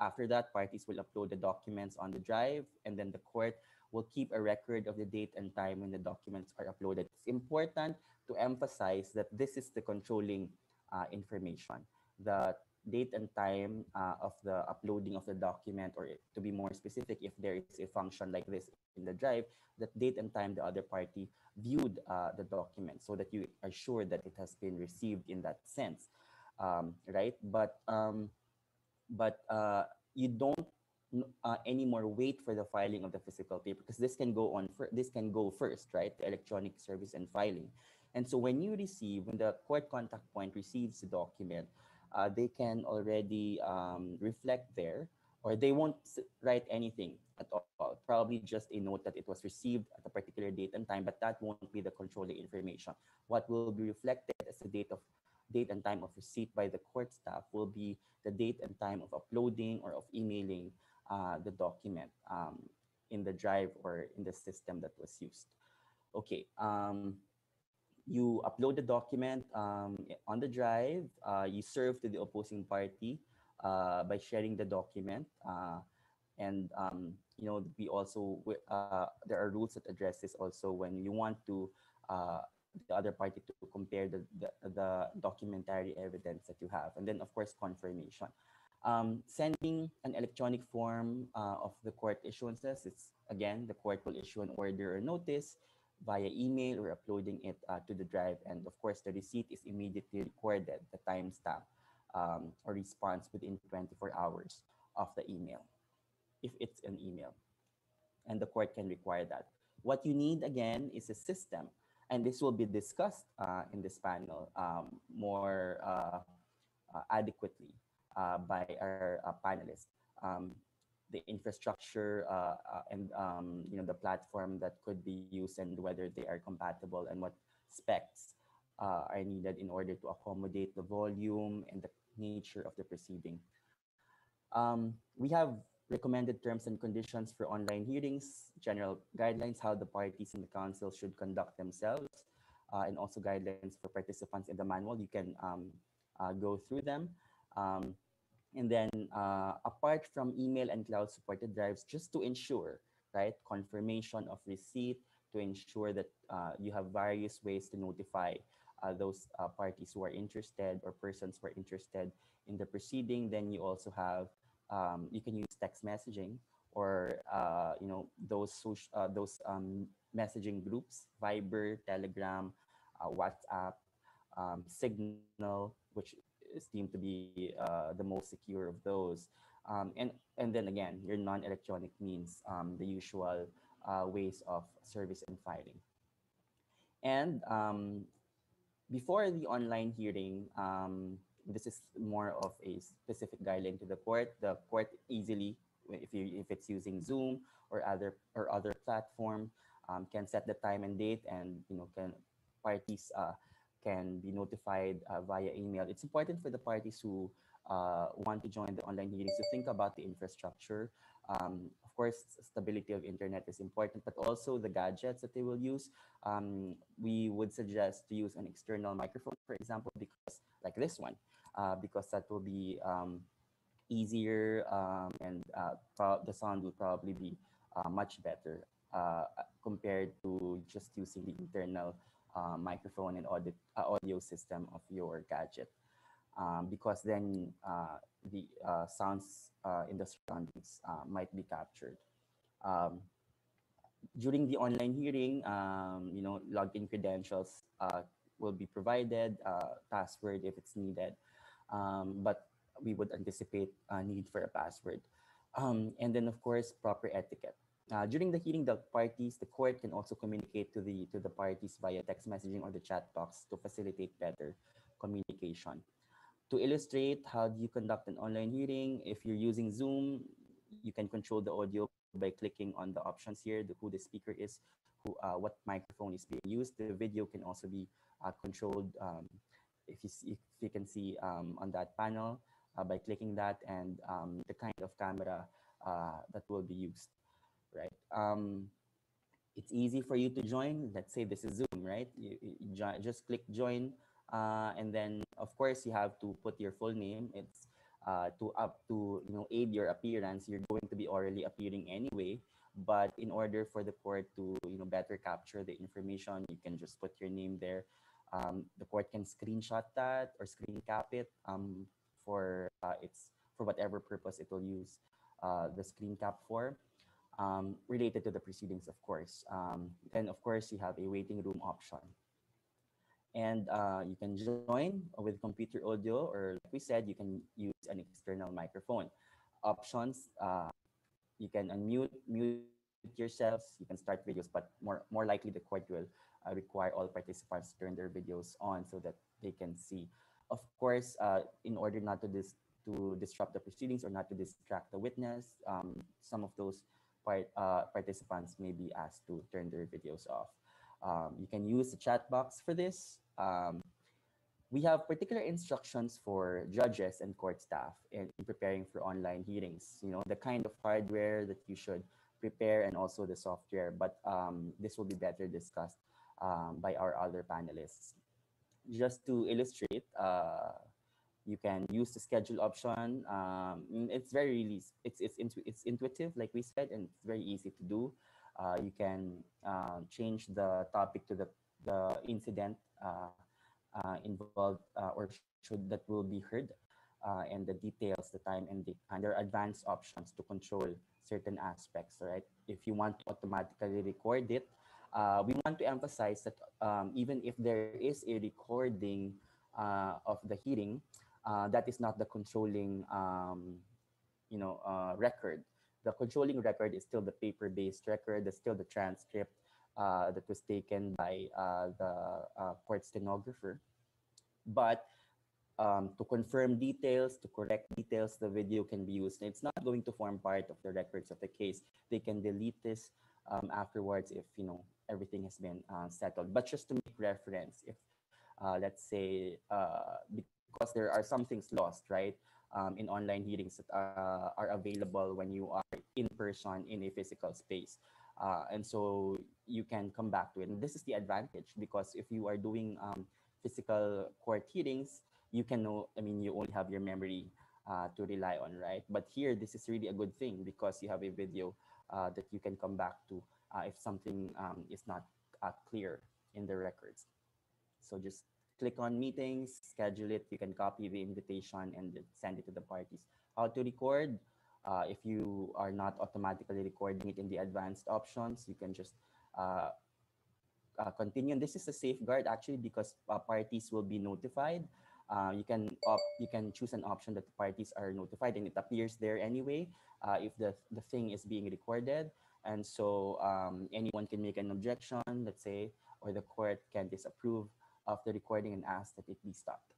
after that, parties will upload the documents on the drive, and then the court will keep a record of the date and time when the documents are uploaded. It's important to emphasize that this is the controlling uh, information. The date and time uh, of the uploading of the document or to be more specific if there is a function like this in the drive that date and time the other party viewed uh, the document so that you are sure that it has been received in that sense. Um, right? But um, but uh, you don't uh, anymore wait for the filing of the physical paper because this can go on for this can go first right the electronic service and filing And so when you receive, when the court contact point receives the document, uh, they can already um, reflect there, or they won't write anything at all. Probably just a note that it was received at a particular date and time, but that won't be the controlling information. What will be reflected as the date of date and time of receipt by the court staff will be the date and time of uploading or of emailing uh, the document um, in the drive or in the system that was used. Okay, um, you upload the document um, on the drive, uh, you serve to the opposing party uh, by sharing the document. Uh, and um, you know we also uh, there are rules that addresses also when you want to the other party to compare the, the, the documentary evidence that you have and then of course confirmation um, sending an electronic form uh, of the court issuances it's again the court will issue an order or notice via email or uploading it uh, to the drive and of course the receipt is immediately recorded the timestamp um, or response within 24 hours of the email if it's an email. And the court can require that. What you need again is a system. And this will be discussed uh, in this panel um, more uh, uh, adequately uh, by our uh, panelists. Um, the infrastructure uh, uh, and um, you know the platform that could be used and whether they are compatible and what specs uh, are needed in order to accommodate the volume and the nature of the proceeding. Um, we have recommended terms and conditions for online hearings, general guidelines how the parties in the counsel should conduct themselves, uh, and also guidelines for participants in the manual. You can um, uh, go through them. Um, and then uh, apart from email and cloud supported drives, just to ensure, right, confirmation of receipt, to ensure that uh, you have various ways to notify uh, those uh, parties who are interested or persons who are interested in the proceeding. Then you also have um, you can use text messaging or uh, you know those social, uh, those um, messaging groups, Viber, Telegram, WhatsApp, um, Signal, which is deemed to be uh, the most secure of those, um, and and then again your non-electronic means, um, the usual uh, ways of service and filing. And um, before the online hearing, um, this is more of a specific guideline to the court. The court easily, if you if it's using Zoom or other or other platform, um, can set the time and date, and you know can parties uh, can be notified uh, via email. It's important for the parties who uh, want to join the online hearings to think about the infrastructure. Um, of course, stability of internet is important, but also the gadgets that they will use. Um, we would suggest to use an external microphone, for example, because like this one, uh, because that will be um, easier um, and uh, the sound will probably be uh, much better uh, compared to just using the internal uh, microphone and audit, uh, audio system of your gadget. Um, because then uh, the uh, sounds uh, in the surroundings uh, might be captured. Um, during the online hearing, um, you know, login credentials will be provided, password if it's needed, um, but we would anticipate a need for a password. Um, and then, of course, proper etiquette. Uh, during the hearing, the parties, the court can also communicate to the to the parties via text messaging or the chat box to facilitate better communication. To illustrate how you conduct an online hearing, if you're using Zoom, you can control the audio by clicking on the options here, the, who the speaker is, who, uh, what microphone is being used. The video can also be uh, controlled um, if, you see, if you can see um, on that panel uh, by clicking that and um, the kind of camera uh, that will be used, right? Um, it's easy for you to join. Let's say this is Zoom, right? You, you just click join uh, and then of course you have to put your full name. It's uh, to up to you know aid your appearance. You're going to be orally appearing anyway, but in order for the court to you know better capture the information, you can just put your name there. Um, the court can screenshot that or screen cap it um, for uh, its for whatever purpose it will use uh, the screen cap for. Um, related to the proceedings, of course. Um, then, of course, you have a waiting room option and uh, you can join with computer audio or like we said you can use an external microphone options uh, you can unmute mute yourselves you can start videos but more more likely the court will uh, require all participants to turn their videos on so that they can see. Of course, uh, in order not to dis to disrupt the proceedings or not to distract the witness, um, some of those part, uh, participants may be asked to turn their videos off. Um, you can use the chat box for this. Um, we have particular instructions for judges and court staff in, in, preparing for online hearings. You know, the kind of hardware that you should prepare and also the software, but um, this will be better discussed um, by our other panelists. Just to illustrate, uh, you can use the schedule option. Um, it's very really, it's, it's, intu it's intuitive, like we said, and it's very easy to do. Uh, you can uh, change the topic to the, the incident uh, uh, involved uh, or should that will be heard and the details, the time and the and there are advanced options to control certain aspects, right? If you want to automatically record it, we want to emphasize that um, even if there is a recording of the hearing, uh, that is not the controlling, um, you know, record. The controlling record is still the paper-based record, that's still the transcript, uh, that was taken by uh, the uh, court stenographer. But um, to confirm details, to correct details, the video can be used. It's not going to form part of the records of the case. They can delete this um, afterwards if you know everything has been uh, settled. But just to make reference, if uh, let's say uh, because there are some things lost, right? Um, in online hearings that are available when you are in person in a physical space. Uh, and so you can come back to it. And this is the advantage because if you are doing um, physical court hearings, you can know, I mean, you only have your memory uh, to rely on, right? But here, this is really a good thing because you have a video uh, that you can come back to uh, if something um, is not uh, clear in the records. So just click on meetings, schedule it. You can copy the invitation and send it to the parties. How to record? Uh, if you are not automatically recording it in the advanced options, you can just uh, uh, continue. And this is a safeguard actually because uh, parties will be notified. Uh, you can you can choose an option that the parties are notified and it appears there anyway uh, if the, the thing is being recorded. And so um, anyone can make an objection, let's say, or the court can disapprove of the recording and ask that it be stopped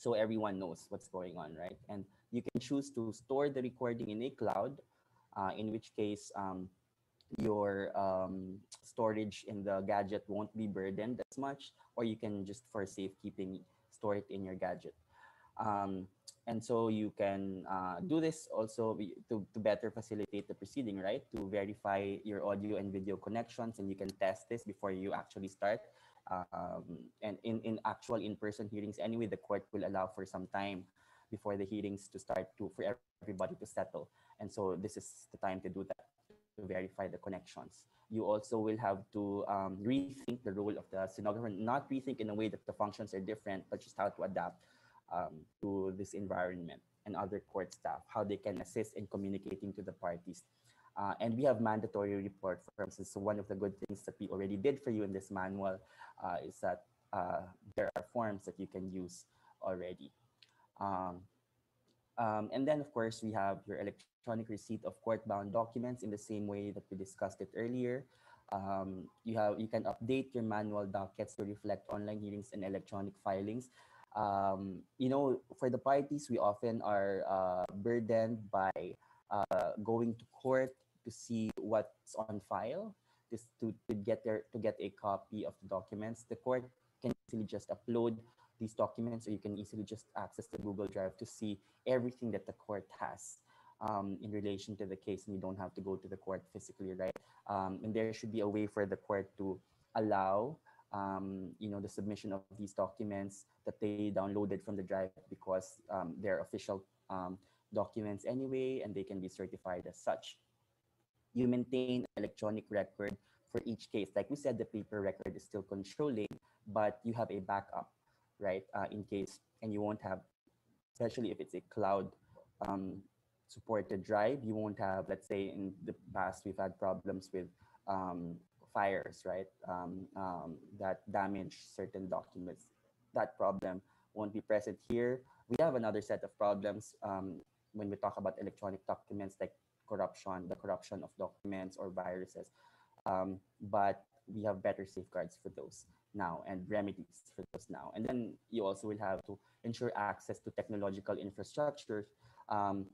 so everyone knows what's going on, right? And you can choose to store the recording in a cloud, uh, in which case um, your um, storage in the gadget won't be burdened as much, or you can just for safekeeping store it in your gadget. Um, and so you can uh, do this also to, to better facilitate the proceeding, right? To verify your audio and video connections, and you can test this before you actually start. Um, and in, in actual in-person hearings anyway, the court will allow for some time before the hearings to start to for everybody to settle. And so this is the time to do that, to verify the connections. You also will have to um, rethink the role of the stenographer, not rethink in a way that the functions are different, but just how to adapt um, to this environment and other court staff, how they can assist in communicating to the parties uh, and we have mandatory report forms. So one of the good things that we already did for you in this manual uh, is that uh, there are forms that you can use already. Um, um, and then, of course, we have your electronic receipt of court-bound documents in the same way that we discussed it earlier. Um, you have you can update your manual dockets to reflect online hearings and electronic filings. Um, you know, for the parties, we often are uh, burdened by uh, going to court to see what's on file, just to, to get there to get a copy of the documents. The court can easily just upload these documents, or you can easily just access the Google Drive to see everything that the court has um, in relation to the case, and you don't have to go to the court physically, right? Um, and there should be a way for the court to allow um, you know, the submission of these documents that they downloaded from the drive because um, they're official um, documents anyway, and they can be certified as such. You maintain electronic record for each case. Like we said, the paper record is still controlling, but you have a backup, right? Uh, in case, and you won't have, especially if it's a cloud um, supported drive, you won't have, let's say in the past, we've had problems with um, fires, right? Um, um that damage certain documents. That problem won't be present here. We have another set of problems um, when we talk about electronic documents like corruption, the corruption of documents or viruses. Um, but we have better safeguards for those now and remedies for those now. And then you also will have to ensure access to technological infrastructure. Um,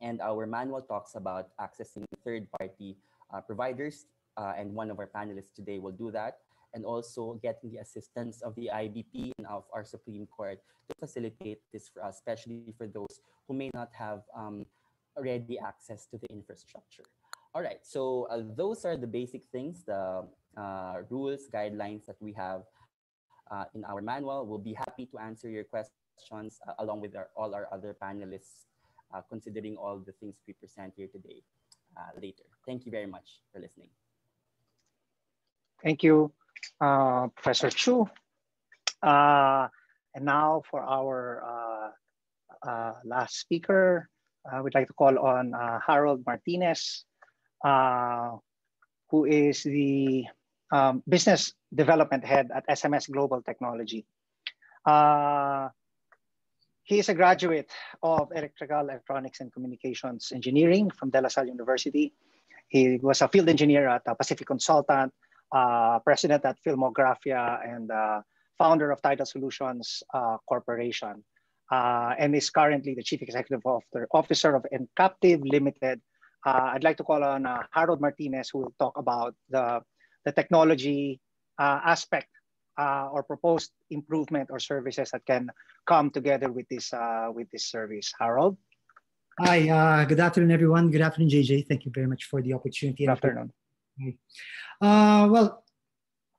and our manual talks about accessing third-party uh, providers. Uh, and one of our panelists today will do that. And also getting the assistance of the IBP and of our Supreme Court to facilitate this for us, especially for those who may not have um, ready access to the infrastructure. All right, so uh, those are the basic things, the uh, rules, guidelines that we have uh, in our manual. We'll be happy to answer your questions uh, along with our, all our other panelists, uh, considering all the things we present here today uh, later. Thank you very much for listening. Thank you, Professor Chu. and now for our last speaker, we'd like to call on Harold Martinez, who is the um, business development head at SMS Global Technology. Uh, he is a graduate of electrical, electronics, and communications engineering from De La Salle University. He was a field engineer at uh, Pacific Consultant, uh, president at Filmographia, and uh, founder of Tidal Solutions uh, Corporation, uh, and is currently the chief executive officer of Encaptive Limited. I'd like to call on Harold Martinez, who will talk about the the technology uh, aspect uh, or proposed improvement or services that can come together with this uh, with this service. Harold. Hi, uh, good afternoon, everyone. Good afternoon, JJ. Thank you very much for the opportunity. Good afternoon. Uh, well,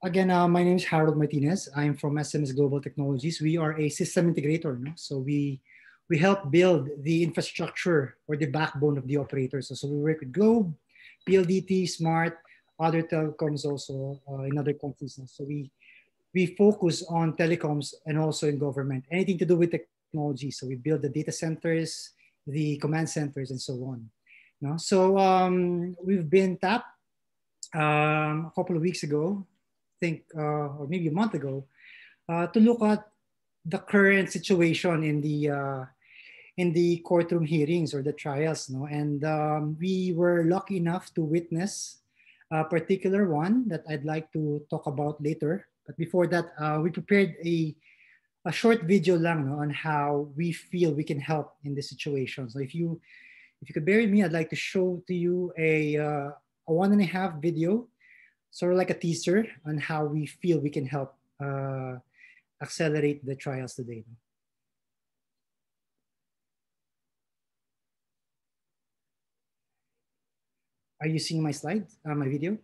again, uh, my name is Harold Martinez. I'm from SMS Global Technologies. We are a system integrator, no? so we we help build the infrastructure or the backbone of the operators. So, so we work with Globe, PLDT, Smart, other telecoms also uh, in other countries. So we we focus on telecoms and also in government, anything to do with technology. So we build the data centers, the command centers, and so on. No? So um, we've been tapped um, a couple of weeks ago, think, uh, or maybe a month ago, uh, to look at the current situation in the uh, in the courtroom hearings or the trials. No? And um, we were lucky enough to witness a particular one that I'd like to talk about later. But before that, uh, we prepared a, a short video lang no, on how we feel we can help in this situation. So if you if you could bear with me, I'd like to show to you a, uh, a one and a half video, sort of like a teaser on how we feel we can help uh, accelerate the trials today. Are you seeing my slide, uh, my video?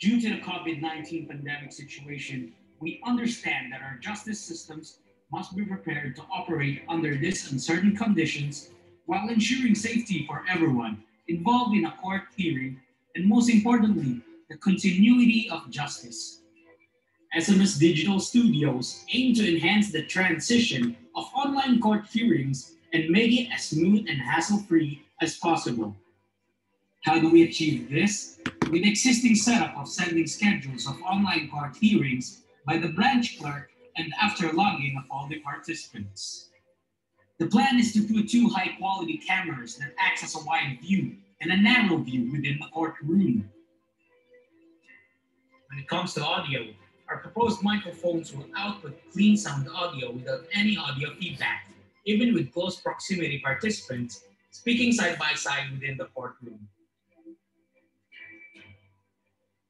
Due to the COVID-19 pandemic situation, we understand that our justice systems must be prepared to operate under these uncertain conditions while ensuring safety for everyone involved in a court hearing and most importantly, the continuity of justice. SMS Digital Studios aim to enhance the transition of online court hearings and make it as smooth and hassle-free as possible. How do we achieve this? With existing setup of sending schedules of online court hearings by the branch clerk and after logging of all the participants. The plan is to put two high quality cameras that acts as a wide view and a narrow view within the courtroom. When it comes to audio, our proposed microphones will output clean sound audio without any audio feedback, even with close proximity participants speaking side by side within the courtroom.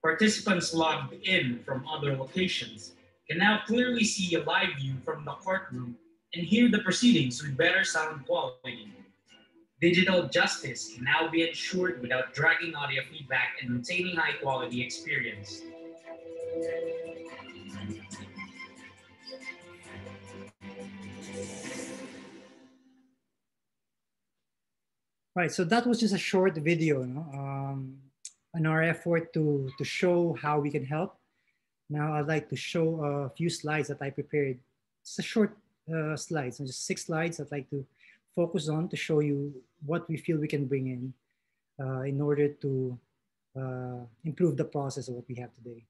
Participants logged in from other locations can now clearly see a live view from the courtroom and hear the proceedings with better sound quality. Digital justice can now be ensured without dragging audio feedback and maintaining high quality experience. Right, so that was just a short video. No? Um, in our effort to, to show how we can help. Now I'd like to show a few slides that I prepared. It's a short uh, slides, so just six slides I'd like to focus on to show you what we feel we can bring in uh, in order to uh, improve the process of what we have today.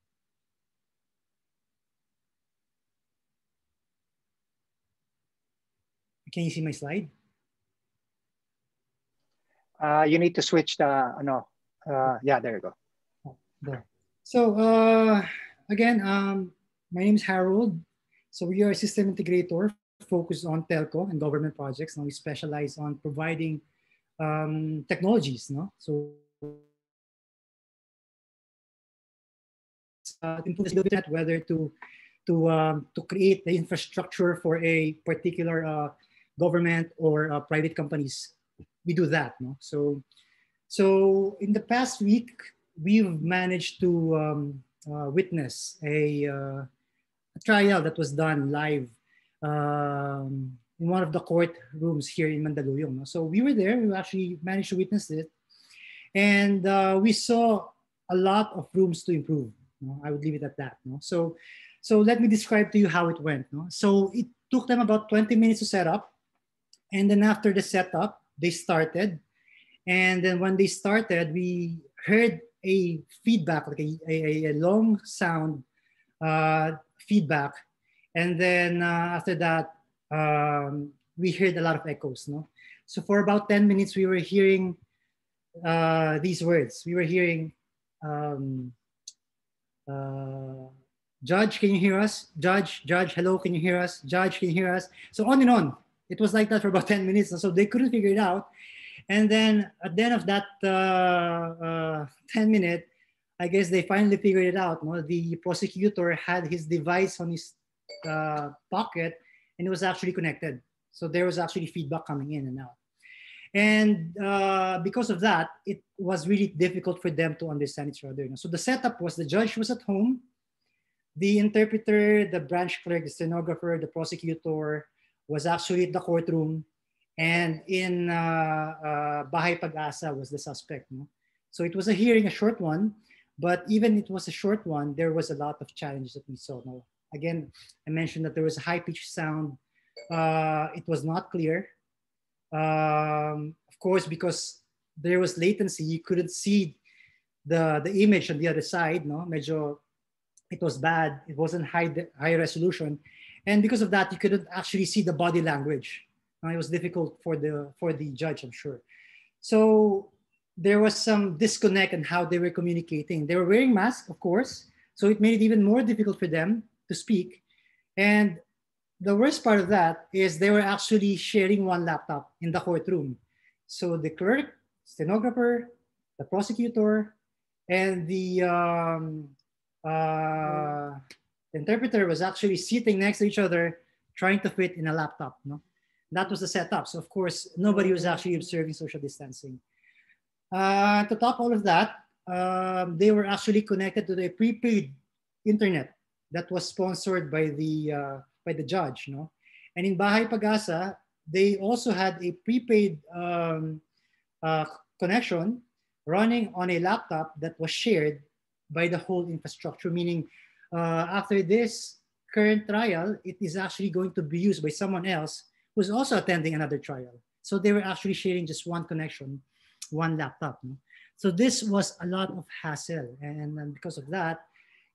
Can you see my slide? Uh, you need to switch the, no, uh, yeah, there you go. there. So uh, again, um, my name is Harold. So we are a system integrator focused on telco and government projects. Now we specialize on providing um, technologies. No? So uh, at whether to to um, to create the infrastructure for a particular uh, government or uh, private companies. We do that. No? So so in the past week, we've managed to um, uh, witness a, uh, a, trial that was done live um, in one of the court rooms here in Mandaluyong. So we were there. We actually managed to witness it, and uh, we saw a lot of rooms to improve. No? I would leave it at that. No? So, so let me describe to you how it went. No? So it took them about 20 minutes to set up, and then after the setup, they started. And then when they started, we heard a feedback, like a, a, a long sound uh, feedback. And then uh, after that, um, we heard a lot of echoes. No? So for about 10 minutes, we were hearing uh, these words. We were hearing, um, uh, Judge, can you hear us? Judge, Judge, hello, can you hear us? Judge, can you hear us? So on and on. It was like that for about 10 minutes. So they couldn't figure it out. And then at the end of that uh, uh, 10 minute, I guess they finally figured it out. No? The prosecutor had his device on his uh, pocket and it was actually connected. So there was actually feedback coming in and out. And uh, because of that, it was really difficult for them to understand each other. So the setup was the judge was at home, the interpreter, the branch clerk, the stenographer, the prosecutor was actually at the courtroom and in uh, uh, Bahay Pag-asa was the suspect. No? So it was a hearing, a short one, but even it was a short one, there was a lot of challenges that we saw. No? Again, I mentioned that there was a high-pitched sound. Uh, it was not clear. Um, of course, because there was latency, you couldn't see the, the image on the other side. No, Medyo, it was bad. It wasn't high, high resolution. And because of that, you couldn't actually see the body language it was difficult for the for the judge, I'm sure. So there was some disconnect in how they were communicating. They were wearing masks, of course, so it made it even more difficult for them to speak. And the worst part of that is they were actually sharing one laptop in the courtroom. So the clerk, stenographer, the prosecutor, and the um, uh, interpreter was actually sitting next to each other, trying to fit in a laptop. No? That was the setup. So of course, nobody was actually observing social distancing. Uh, to top all of that, um, they were actually connected to the prepaid internet that was sponsored by the uh, by the judge. No? And in Bahay Pag-asa, they also had a prepaid um, uh, connection running on a laptop that was shared by the whole infrastructure, meaning uh, after this current trial, it is actually going to be used by someone else who's also attending another trial. So they were actually sharing just one connection, one laptop. No? So this was a lot of hassle. And, and, because of that,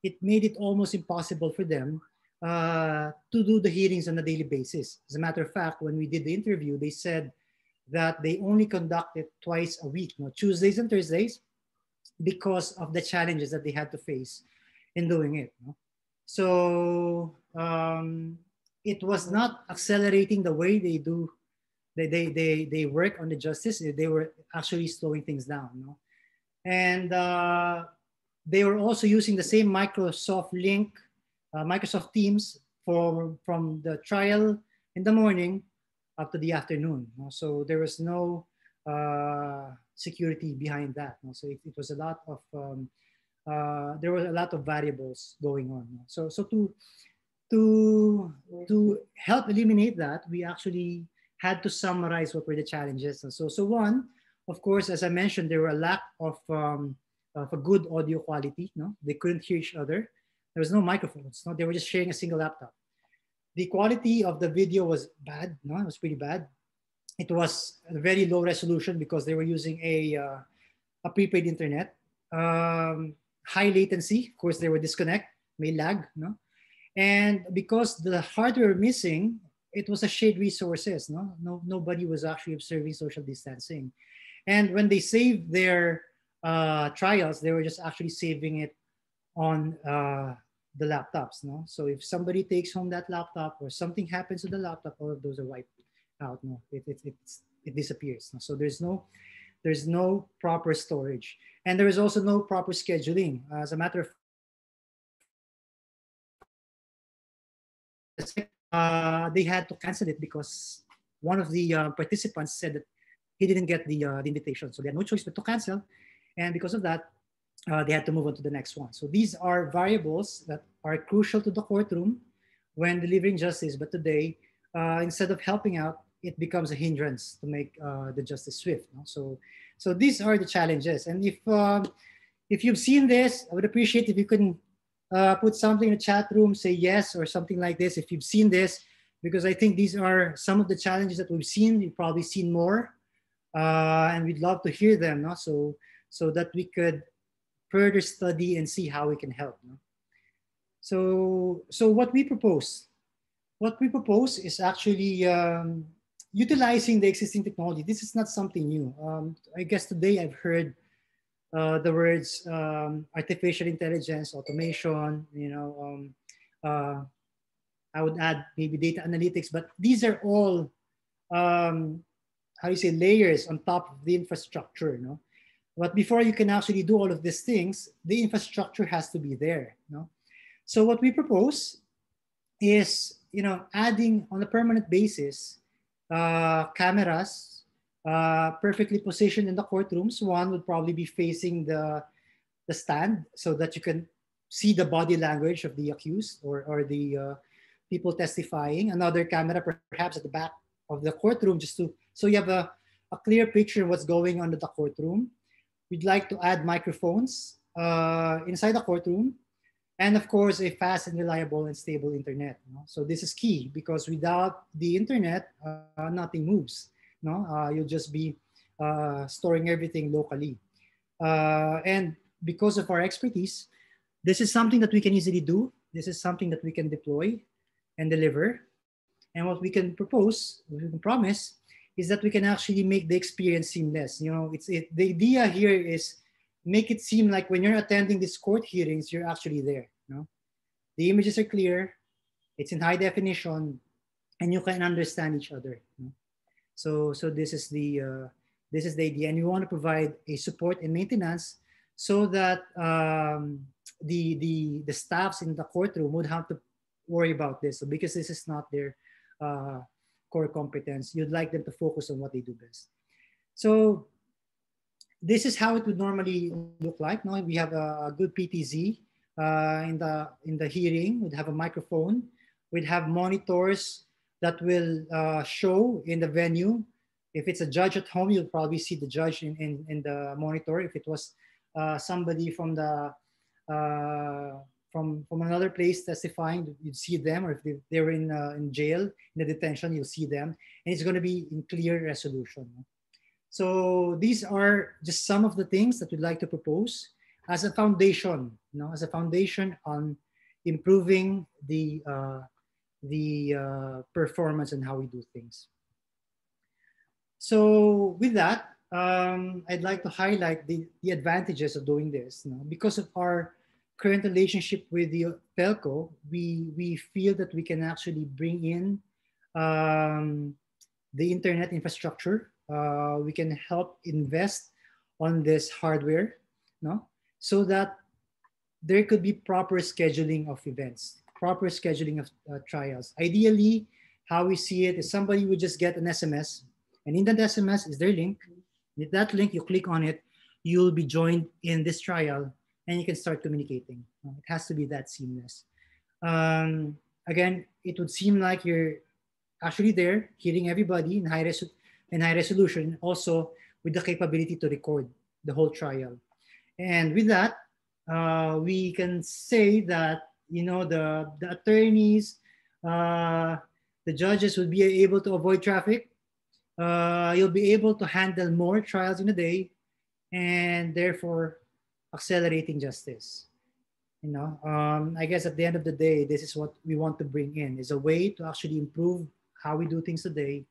it made it almost impossible for them uh, to do the hearings on a daily basis. As a matter of fact, when we did the interview, they said that they only conduct it twice a week, no? Tuesdays and Thursdays, because of the challenges that they had to face in doing it. No? So um, it was not accelerating the way they do they, they, they, they work on the justice they were actually slowing things down no? and uh, they were also using the same microsoft link uh, microsoft teams for, from the trial in the morning up to the afternoon so there was no uh, security behind that so it, it, was a lot of um, uh, there were a lot of variables going on so so to to, to help eliminate that, we actually had to summarize what were the challenges. And so, so one, of course, as I mentioned, there were a lack of, um, of a good audio quality. No, they couldn't hear each other. There was no microphones. No, they were just sharing a single laptop. The quality of the video was bad. No, it was pretty bad. It was a very low resolution because they were using a uh, a prepaid internet. Um, high latency. Of course, they were disconnect, may lag. No, and because the hardware missing, it was a shared resources. No? no, nobody was actually observing social distancing. And when they saved their uh, trials, they were just actually saving it on uh, the laptops. No, so if somebody takes home that laptop or something happens to the laptop, all of those are wiped out. No, it it it disappears. No? So there's no there's no proper storage, and there is also no proper scheduling. As a matter of uh, they had to cancel it because one of the uh, participants said that he didn't get the, uh, the invitation. So they had no choice but to cancel. And because of that, uh, they had to move on to the next one. So these are variables that are crucial to the courtroom when delivering justice. But today, uh, instead of helping out, it becomes a hindrance to make uh, the justice swift. No? So, so these are the challenges. And if um, if you've seen this, I would appreciate if you can uh, put something in the chat room, say yes or something like this if you've seen this, because I think these are some of the challenges that we've seen. You've probably seen more, uh, and we'd love to hear them, no? so so that we could further study and see how we can help. No? So so what we propose, what we propose is actually um, utilizing the existing technology. This is not something new. Um, I guess today I've heard uh, the words um, artificial intelligence, automation, you know, um, uh, I would add maybe data analytics, but these are all, um, how you say, layers on top of the infrastructure, you know? But before you can actually do all of these things, the infrastructure has to be there, you know? So what we propose is, you know, adding on a permanent basis uh, cameras uh, perfectly positioned in the courtrooms. One would probably be facing the, the stand so that you can see the body language of the accused or, or the uh, people testifying. Another camera perhaps at the back of the courtroom just to, so you have a, a clear picture of what's going on in the courtroom. We'd like to add microphones uh, inside the courtroom and of course a fast and reliable and stable internet. You know? So this is key because without the internet, uh, nothing moves no uh, you'll just be uh, storing everything locally uh, and because of our expertise this is something that we can easily do this is something that we can deploy and deliver and what we can propose we can promise is that we can actually make the experience seamless you know it's it, the idea here is make it seem like when you're attending these court hearings you're actually there you know the images are clear it's in high definition and you can understand each other you know? So, so this is the uh, this is the idea, and we want to provide a support and maintenance so that um, the the the staffs in the courtroom would have to worry about this. Because this is not their uh, core competence, you'd like them to focus on what they do best. So this is how it would normally look like. Now we have a, good PTZ uh, in the in the hearing. We'd have a microphone. We'd have monitors that will uh, show in the venue. If it's a judge at home, you'll probably see the judge in, in, in the monitor. If it was uh, somebody from the uh, from from another place testifying, you'd see them, or if they, they were in uh, in jail in the detention, you'll see them, and it's going to be in clear resolution. So these are just some of the things that we'd like to propose as a foundation, you know, as a foundation on improving the uh, the uh, performance and how we do things. So with that, um, I'd like to highlight the, the advantages of doing this. You know, because of our current relationship with the telco, we, we feel that we can actually bring in um, the internet infrastructure. Uh, we can help invest on this hardware, no? so that there could be proper scheduling of events proper scheduling of uh, trials. Ideally, how we see it is somebody would just get an SMS, and in that SMS is their link. With that link, you click on it, you'll be joined in this trial, and you can start communicating. Uh, it has to be that seamless. Um, again, it would seem like you're actually there, hearing everybody in high, res- in high resolution, also with the capability to record the whole trial. And with that, uh, we can say that you know, the, the attorneys, uh, the judges would be able to avoid traffic. Uh, you'll be able to handle more trials in a day and therefore accelerating justice. You know, um, I guess at the end of the day, this is what we want to bring in is a way to actually improve how we do things today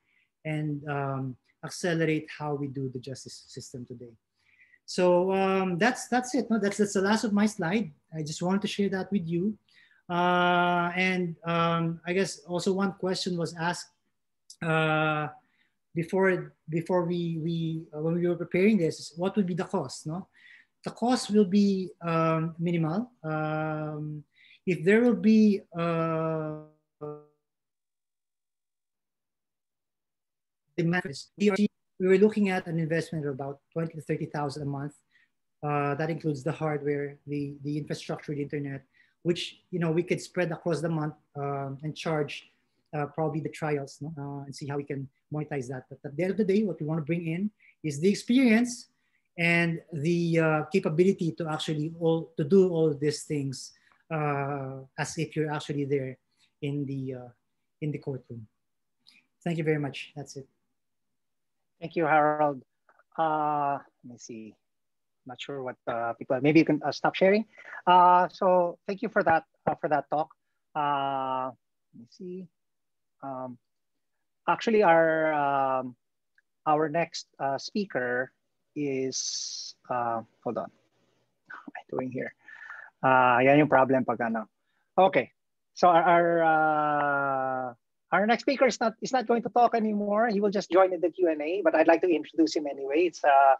and um, accelerate how we do the justice system today. So um, that's that's it. No, that's that's the last of my slide. I just wanted to share that with you. Uh, and um, I guess also one question was asked uh, before before we we uh, when we were preparing this. What would be the cost? No, the cost will be um, minimal. Um, if there will be uh, we were looking at an investment of about 20 to 30,000 a month. Uh, that includes the hardware, the, the infrastructure, the internet, which you know we could spread across the month um, and charge uh, probably the trials no? uh, and see how we can monetize that. But at the end of the day, what we want to bring in is the experience and the uh, capability to actually all to do all these things uh, as if you're actually there in the uh, in the courtroom. Thank you very much. That's it. Thank you, Harold. Uh, let me see. I'm Not sure what uh, people. Maybe you can uh, stop sharing. Uh, so thank you for that for that talk. Uh, let me see. Um, actually, our um, our next speaker is. Uh, hold on. What am I doing here? Uh, yan yung problem pag ano. Okay. So our, our uh, our next speaker is not is not going to talk anymore. He will just join in the Q&A, but I'd like to introduce him anyway. It's uh,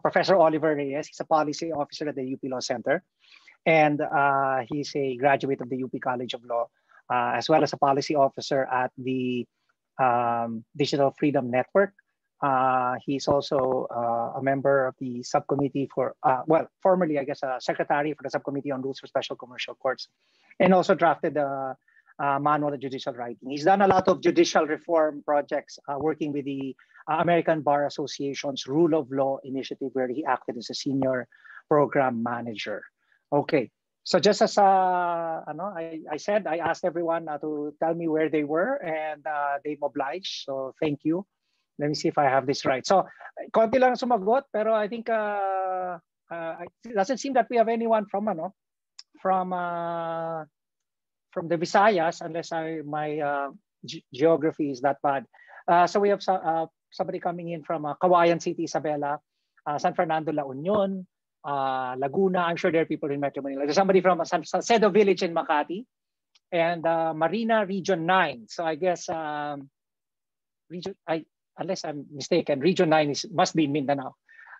Professor Oliver Reyes. He's a policy officer at the UP Law Center. And uh, he's a graduate of the UP College of Law, uh, as well as a policy officer at the um, Digital Freedom Network. Uh, he's also uh, a member of the subcommittee for, uh, well, formerly, I guess, a secretary for the subcommittee on rules for special commercial courts, and also drafted the uh, manual of judicial writing. He's done a lot of judicial reform projects uh, working with the uh, American Bar Association's Rule of Law initiative, where he acted as a senior program manager. Okay, so just as uh, I, I said, I asked everyone uh, to tell me where they were and uh, they've obliged. So thank you. Let me see if I have this right. So, konti lang sumagot, pero I think uh, uh, it doesn't seem that we have anyone from ano, from uh, from the Visayas, unless I, my uh, geography is that bad. Uh, so we have uh, somebody coming in from uh, Cauayan City, Isabela, uh, San Fernando, La Union, uh, Laguna. I'm sure there are people in Metro Manila. There's somebody from San Salcedo Village in Makati, and uh, Marina Region 9. So I guess um, region, I, unless I'm mistaken, Region 9 is must be in Mindanao.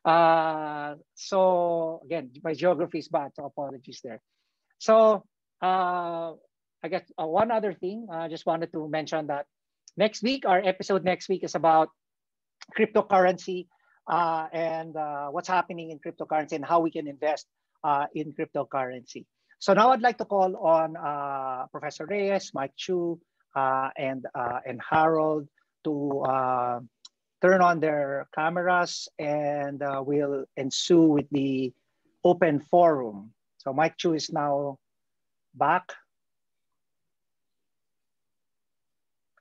Uh, so again, my geography is bad, so apologies there. So uh, I guess uh, one other thing, I uh, just wanted to mention that next week, our episode next week is about cryptocurrency uh, and uh, what's happening in cryptocurrency and how we can invest in cryptocurrency. So now I'd like to call on Professor Reyes, Mike Chu, and, and Harold to turn on their cameras and we'll ensue with the open forum. So Mike Chu is now back.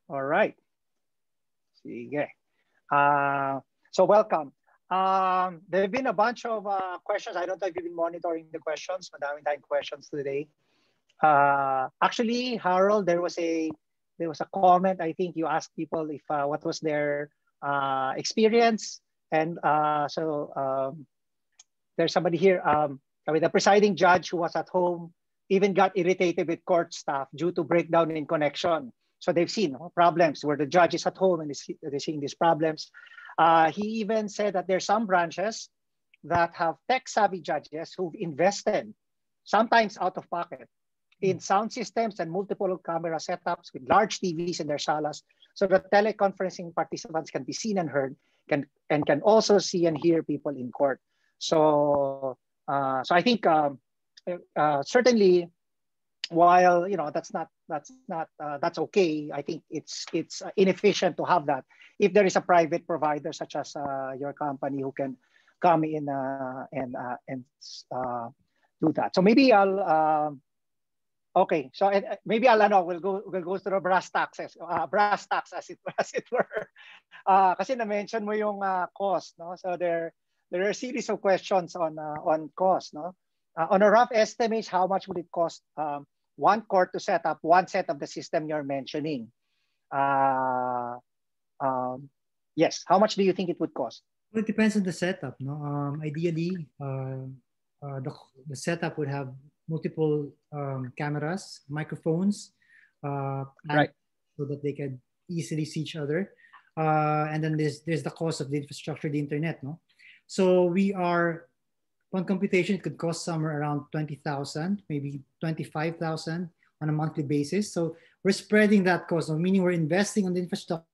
All right. Sige. Uh, so welcome. Um, there have been a bunch of uh, questions. I don't know if you've been monitoring the questions. Madaming tayong questions today. Uh, actually, Harold, there was a there was a comment. I think you asked people if uh, what was their uh, experience, and uh, so um, there's somebody here. Um, I mean, the presiding judge who was at home even got irritated with court staff due to breakdown in connection. So they've seen problems where the judge is at home and they're seeing these problems. Uh, he even said that there's some branches that have tech savvy judges who've invested, sometimes out of pocket, in hmm. sound systems and multiple camera setups with large TVs in their salas so that teleconferencing participants can be seen and heard can, and can also see and hear people in court. So, uh, so I think um, uh, certainly while you know that's not that's not uh, that's okay i think it's it's inefficient to have that if there is a private provider such as uh, your company who can come in uh, and uh, and uh, do that so maybe i'll um, okay so uh, maybe i'll know we'll go we'll go through brass taxes brass tax as it as it were uh, kasi na mention mo yung cost no so there there are a series of questions on on cost no on a rough estimate how much would it cost um, one court to set up one set of the system you're mentioning. Uh, um, Yes. How much do you think it would cost? Well, it depends on the setup. No, um, ideally, uh, uh, the, the setup would have multiple um, cameras, microphones, uh, right, so that they can easily see each other. Uh, and then there's there's the cost of the infrastructure, the internet. No, so we are one computation. It could cost somewhere around twenty thousand, maybe twenty five thousand on a monthly basis. So we're spreading that cost, meaning we're investing on the infrastructure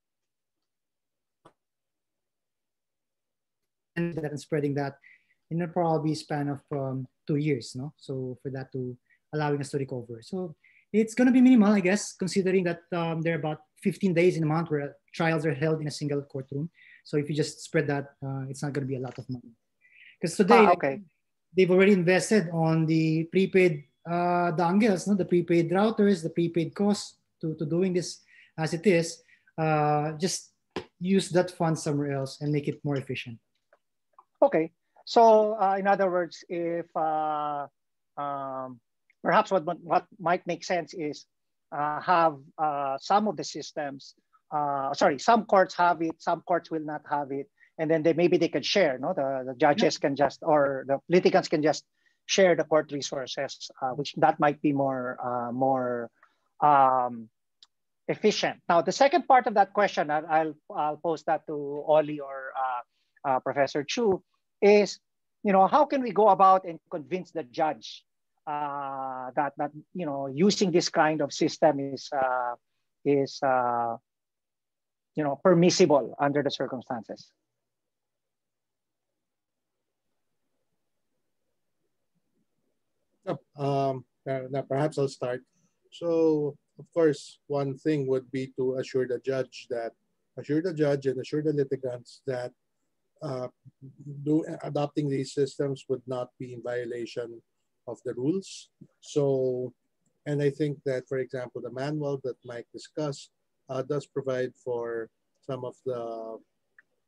and spreading that in a probably span of um, two years. No, so for that to allowing us to recover. So it's going to be minimal, I guess, considering that um, there are about 15 days in a month where trials are held in a single courtroom. So if you just spread that, uh, it's not going to be a lot of money. Because today, ah, okay. they've already invested on the prepaid uh, dongles, no? the prepaid routers, the prepaid costs to, to doing this as it is. Uh, just use that fund somewhere else and make it more efficient. Okay. So uh, in other words, if uh, um, perhaps what, what might make sense is uh, have uh, some of the systems, uh, sorry, some courts have it, some courts will not have it. And then they, maybe they can share, no? The, the judges can just, or the litigants can just share the court resources, uh, which that might be more, more um, efficient. Now, the second part of that question, I'll, I'll, pose that to Ollie or Professor Chu, is, you know, how can we go about and convince the judge uh, that that you know using this kind of system is uh, is uh, you know permissible under the circumstances. Um, perhaps I'll start. So, of course, one thing would be to assure the judge that assure the judge and assure the litigants that uh, do, adopting these systems would not be in violation of the rules. So, and I think that, for example, the manual that Mike discussed uh, does provide for some of the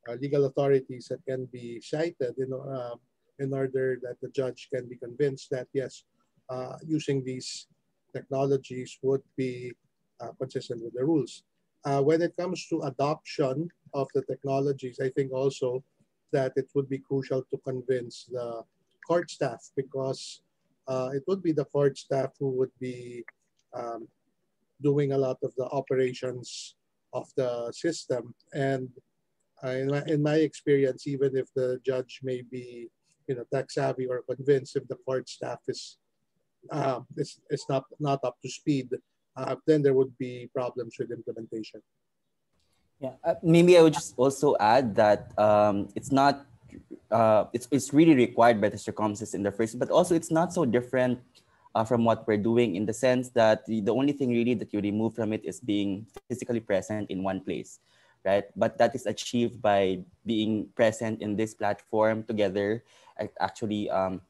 uh, legal authorities that can be cited in, uh, in order that the judge can be convinced that, yes, uh, using these technologies would be uh, consistent with the rules. when it comes to adoption of the technologies, I think also that it would be crucial to convince the court staff because uh, it would be the court staff who would be um, doing a lot of the operations of the system. And uh, in, my, in my experience, even if the judge may be you know, tech savvy or convinced if the court staff is, uh, is, is not, not up to speed, uh, then there would be problems with implementation. Yeah, uh, maybe I would just also add that um, it's not, uh, it's, it's really required by the circumstances in the first, but also it's not so different uh, from what we're doing in the sense that the, the only thing really that you remove from it is being physically present in one place, right? But that is achieved by being present in this platform together, actually um,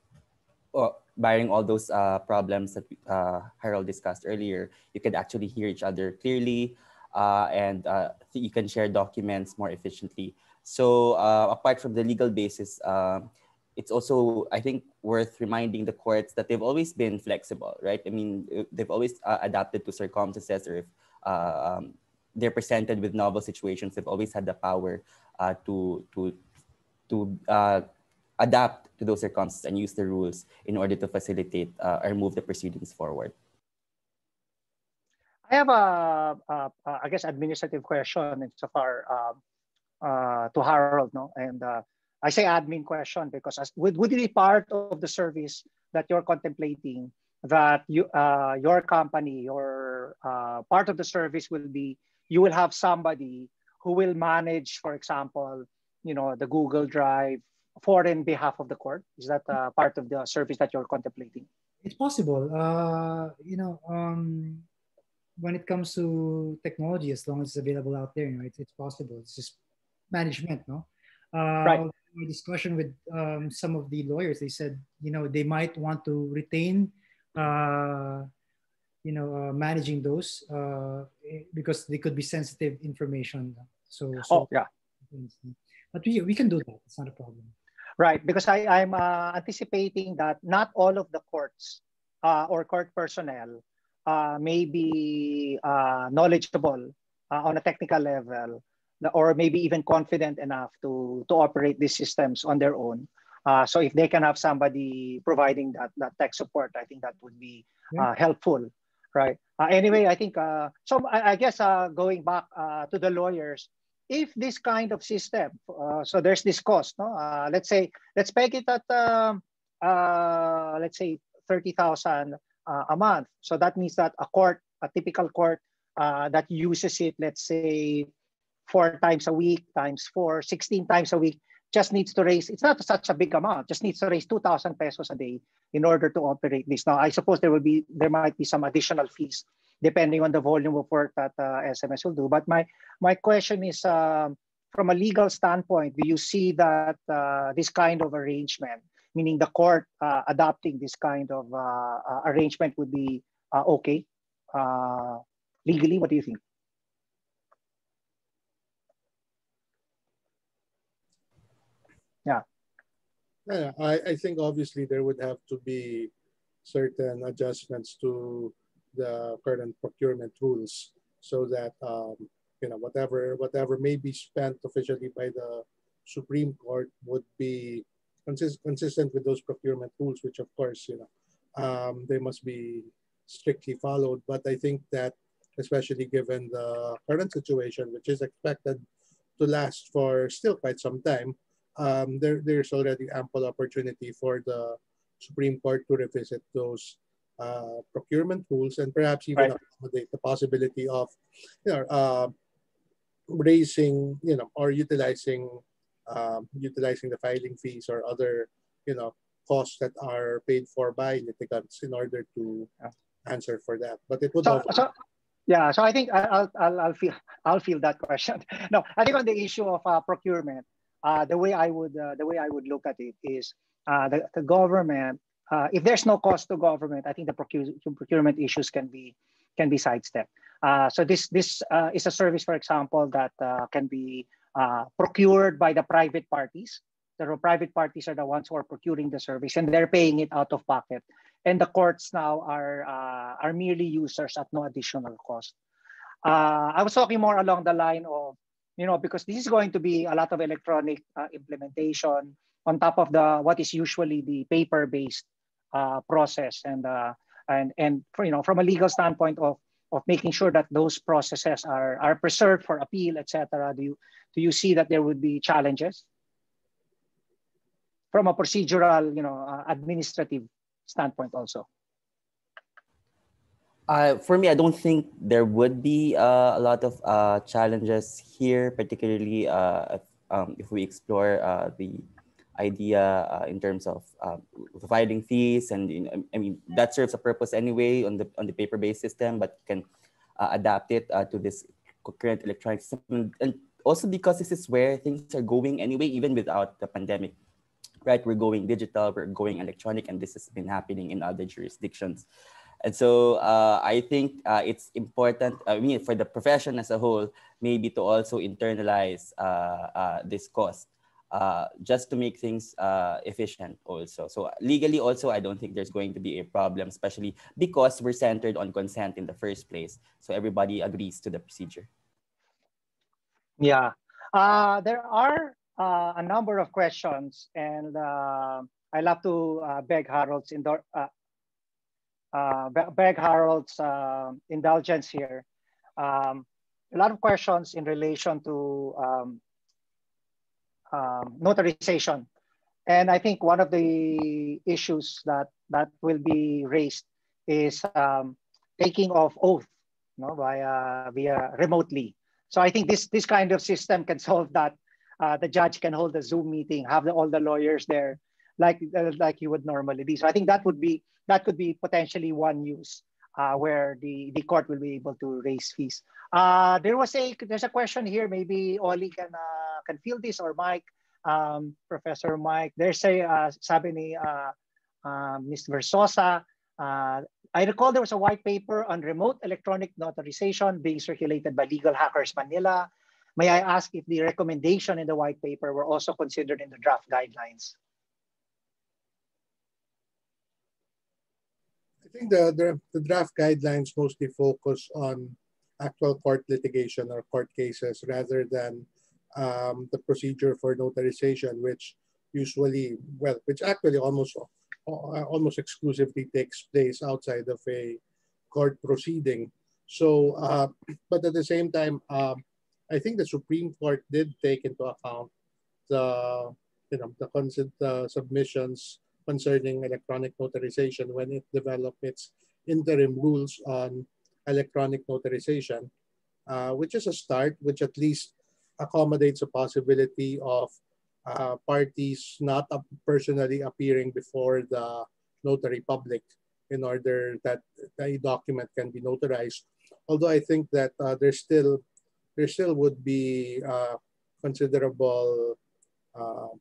oh, barring all those uh, problems that uh, Harold discussed earlier, you can actually hear each other clearly uh, and uh, you can share documents more efficiently. So uh, apart from the legal basis, uh, it's also, I think, worth reminding the courts that they've always been flexible, right? I mean, uh, they've always uh, adapted to circumstances or if um, they're presented with novel situations, they've always had the power to, to, to adapt to those circumstances and use the rules in order to facilitate or move the proceedings forward. I have a, a, a I guess, administrative question insofar uh, uh, to Harold, no, and uh, I say admin question because as, would would it be part of the service that you're contemplating that you uh, your company or uh, part of the service will be you will have somebody who will manage, for example, you know, the Google Drive for in behalf of the court. Is that uh, part of the service that you're contemplating? It's possible. Uh, you know, um, when it comes to technology, as long as it's available out there, you know, it's, it's possible. It's just management, no? Uh, right. My discussion with um, some of the lawyers, they said, you know, they might want to retain, uh, you know, uh, managing those uh, because they could be sensitive information. So, so oh, yeah. But we, we can do that. It's not a problem. Right, because I, I'm uh, anticipating that not all of the courts uh, or court personnel uh, may be uh, knowledgeable uh, on a technical level or maybe even confident enough to, to operate these systems on their own. Uh, so if they can have somebody providing that, that tech support, I think that would be uh, helpful, right? Uh, anyway, I think, uh, so I, I guess uh, going back uh, to the lawyers, if this kind of system, so there's this cost, no? let's say, let's peg it at, um, let's say 30,000 a month. So that means that a court, a typical court that uses it, let's say four times a week times four, 16 times a week, just needs to raise, it's not such a big amount, just needs to raise 2,000 pesos a day in order to operate this. Now, I suppose there will be, there might be some additional fees depending on the volume of work that uh, SMS will do. But my, my question is, um, from a legal standpoint, do you see that uh, this kind of arrangement, meaning the court uh, adopting this kind of uh, uh, arrangement would be uh, okay legally? What do you think? Yeah. Yeah, I, I think obviously there would have to be certain adjustments to the current procurement rules so that um, you know whatever whatever may be spent officially by the Supreme Court would be consist consistent with those procurement rules, which of course you know um, they must be strictly followed. But I think that especially given the current situation, which is expected to last for still quite some time, um, there, there's already ample opportunity for the Supreme Court to revisit those uh, procurement rules and perhaps even right. accommodate the possibility of, you know, uh, raising, you know, or utilizing, um, utilizing the filing fees or other, you know, costs that are paid for by litigants in order to answer for that. But it would so, so yeah, so I think I'll, I'll, I'll feel I'll feel that question. No, I think on the issue of uh, procurement, uh, the way I would uh, the way I would look at it is uh, the, the government. Uh, if there's no cost to government, I think the procurement issues can be can be sidestepped. Uh, so this this uh, is a service, for example, that can be procured by the private parties. The private parties are the ones who are procuring the service, and they're paying it out of pocket. And the courts now are are merely users at no additional cost. I was talking more along the line of you know, because this is going to be a lot of electronic uh, implementation on top of the what is usually the paper-based uh, process, and uh, and and you know, from a legal standpoint of of making sure that those processes are are preserved for appeal, etc. Do you do you see that there would be challenges from a procedural, you know, uh, administrative standpoint also? Uh, for me, I don't think there would be uh, a lot of uh, challenges here, particularly uh, if, um, if we explore uh, the idea uh, in terms of providing fees, and you know, I mean that serves a purpose anyway on the on the paper-based system, but can adapt it to this current electronic system, and also because this is where things are going anyway, even without the pandemic. Right, we're going digital, we're going electronic, and this has been happening in other jurisdictions. And so uh, I think uh, it's important, I mean, for the profession as a whole, maybe to also internalize uh, uh this cost uh, just to make things uh, efficient also. So legally also, I don't think there's going to be a problem, especially because we're centered on consent in the first place. So everybody agrees to the procedure. Yeah, there are a number of questions and I love to beg Harold's uh, beg Harold's uh, indulgence here. Um, a lot of questions in relation to um, um, notarization. And I think one of the issues that, that will be raised is um, taking of oath you know, via, via remotely. So I think this, this kind of system can solve that. Uh, the judge can hold a Zoom meeting, have the, all the lawyers there, like, uh, like you would normally be. So I think that would be that could be potentially one use uh, where the, the court will be able to raise fees. Uh, there was a there's a question here. Maybe Oli can uh, can field this or Mike, um, Professor Mike. There's a uh, sabi ni uh, uh, Ms. Versosa. Uh, I recall there was a white paper on remote electronic notarization being circulated by Legal Hackers Manila. May I ask if the recommendation in the white paper were also considered in the draft guidelines? I think the, the, the draft guidelines mostly focus on actual court litigation or court cases rather than um, the procedure for notarization, which usually, well, which actually almost uh, almost exclusively takes place outside of a court proceeding. So, uh, but at the same time, um, I think the Supreme Court did take into account the, you know, the consent uh, submissions concerning electronic notarization when it developed its interim rules on electronic notarization, uh, which is a start, which at least accommodates a possibility of uh, parties not personally appearing before the notary public in order that a document can be notarized. Although I think that uh, there's still there still would be uh, considerable um,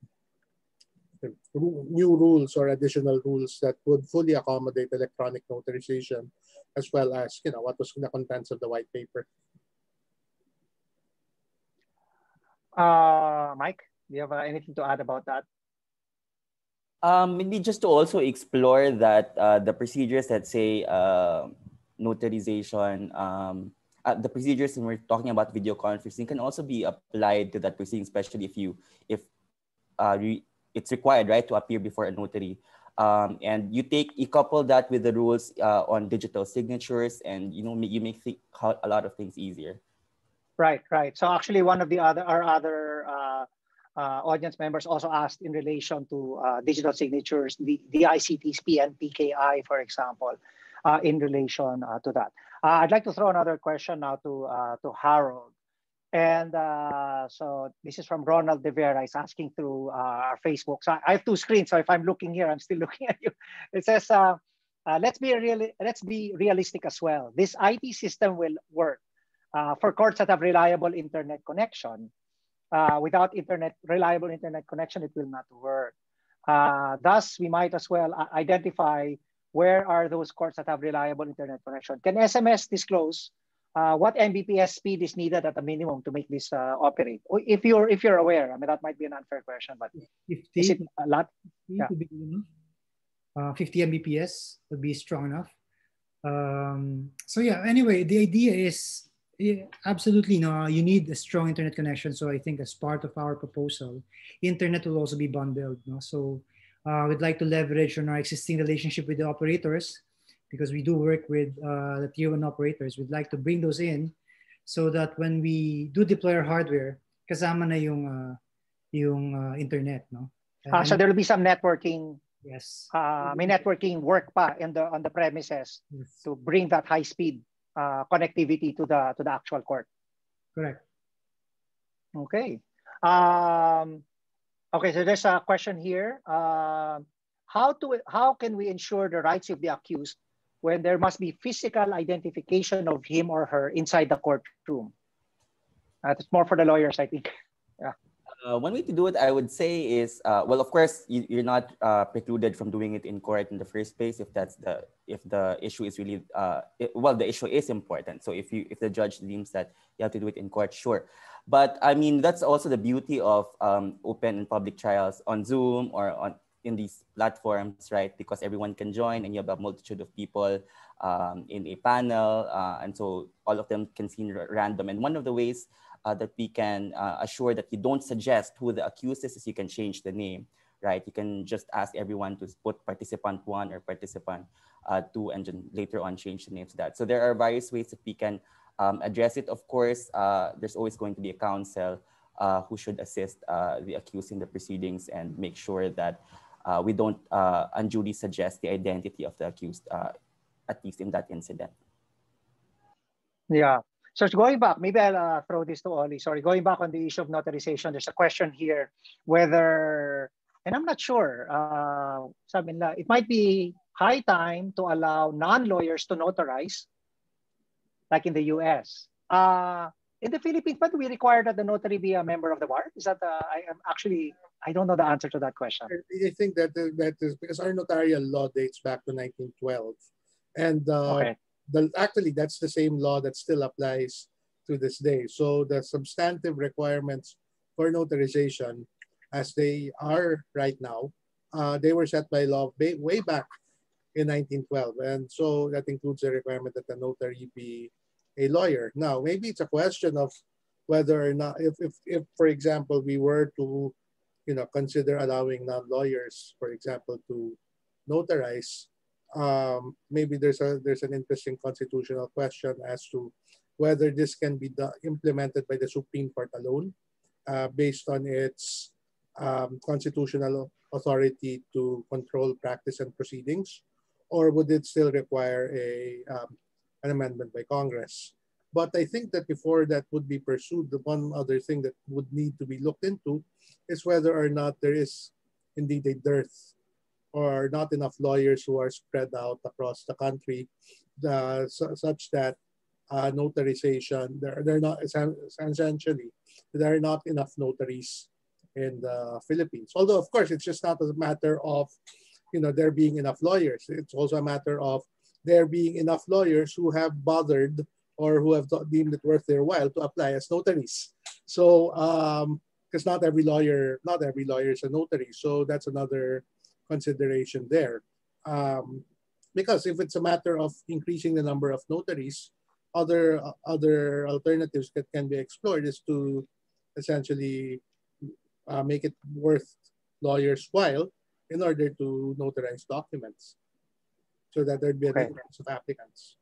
new rules or additional rules that would fully accommodate electronic notarization as well as you know what was the contents of the white paper. Uh, Mike, do you have uh, anything to add about that? Um, maybe just to also explore that uh, the procedures that say uh, notarization, um, uh, the procedures when we're talking about video conferencing can also be applied to that proceeding, especially if you if uh, re it's required, right, to appear before a notary. Um, and you take you couple that with the rules uh, on digital signatures, and you know you make a lot of things easier. Right, right. So actually, one of the other our other uh, uh, audience members also asked in relation to uh, digital signatures, the the ICT's PNPKI, for example, uh, in relation uh, to that. I'd like to throw another question now to to Harold. And uh, so this is from Ronald De Vera. He's asking through uh, our Facebook. So I have two screens. So if I'm looking here, I'm still looking at you. It says, uh, uh let's be real. Let's be realistic as well. This IT system will work uh, for courts that have reliable internet connection. Uh, without internet reliable internet connection, it will not work. thus, we might as well identify where are those courts that have reliable internet connection. Can SMS disclose uh, what Mbps speed is needed at a minimum to make this uh, operate? If you're if you're aware, I mean that might be an unfair question, but 50, is it a lot? Yeah. Be, uh, 50 Mbps would be strong enough. Um, so yeah. Anyway, the idea is yeah, absolutely no. You need a strong internet connection. So I think as part of our proposal, internet will also be bundled. No? So uh, we'd like to leverage on our existing relationship with the operators because we do work with uh, the tier one operators. We'd like to bring those in so that when we do deploy our hardware, kasama na yung, uh, yung uh, internet. No? Uh, so there will be some networking. Yes. Uh, may networking work pa in the, on the premises yes. to bring that high speed uh, connectivity to the, to the actual court. Correct. Okay. Um, okay, so there's a question here. Uh, how to how can we ensure the rights of the accused when there must be physical identification of him or her inside the courtroom. Uh, that's more for the lawyers, I think. Yeah. Uh, one way to do it, I would say, is uh, well, of course, you, are not uh, precluded from doing it in court in the first place if that's the if the issue is really uh, it, well, the issue is important. So if you if the judge deems that you have to do it in court, sure. But I mean, that's also the beauty of um, open and public trials on Zoom or on in these platforms, right? Because everyone can join and you have a multitude of people um, in a panel. Uh, and so all of them can seem random. And one of the ways uh, that we can uh, assure that you don't suggest who the accused is, is you can change the name, right? You can just ask everyone to put participant one or participant uh, two and then later on change the name to that. So there are various ways that we can um, address it. Of course, uh, there's always going to be a counsel uh, who should assist the accused in the proceedings and make sure that uh, we don't uh, unduly suggest the identity of the accused, uh, at least in that incident. Yeah. So going back, maybe I'll uh, throw this to Ollie. Sorry, going back on the issue of notarization, there's a question here whether, and I'm not sure, uh, sabi it might be high time to allow non-lawyers to notarize, like in the US. Uh, in the Philippines, but we require that the notary be a member of the bar? Is that uh, I am actually I don't know the answer to that question. I think that that is because our notarial law dates back to 1912, and uh, okay. the, actually that's the same law that still applies to this day. So the substantive requirements for notarization, as they are right now, uh, they were set by law way back in 1912, and so that includes the requirement that the notary be a lawyer. Now, maybe it's a question of whether or not, if, if, if for example, we were to, you know, consider allowing non-lawyers, for example, to notarize, um, maybe there's a there's an interesting constitutional question as to whether this can be implemented by the Supreme Court alone, uh, based on its um, constitutional authority to control practice and proceedings, or would it still require a um, an amendment by Congress? But I think that before that would be pursued, the one other thing that would need to be looked into is whether or not there is indeed a dearth or not enough lawyers who are spread out across the country uh, su such that uh, notarization, there, there are not essentially, there are not enough notaries in the Philippines. Although, of course, it's just not a matter of, you know, there being enough lawyers. It's also a matter of there being enough lawyers who have bothered or who have deemed it worth their while to apply as notaries. So, because um, not every lawyer, not every lawyer is a notary. So that's another consideration there. Um, because if it's a matter of increasing the number of notaries, other other alternatives that can be explored is to essentially uh, make it worth lawyers' while in order to notarize documents so that there'd be a okay. of applicants.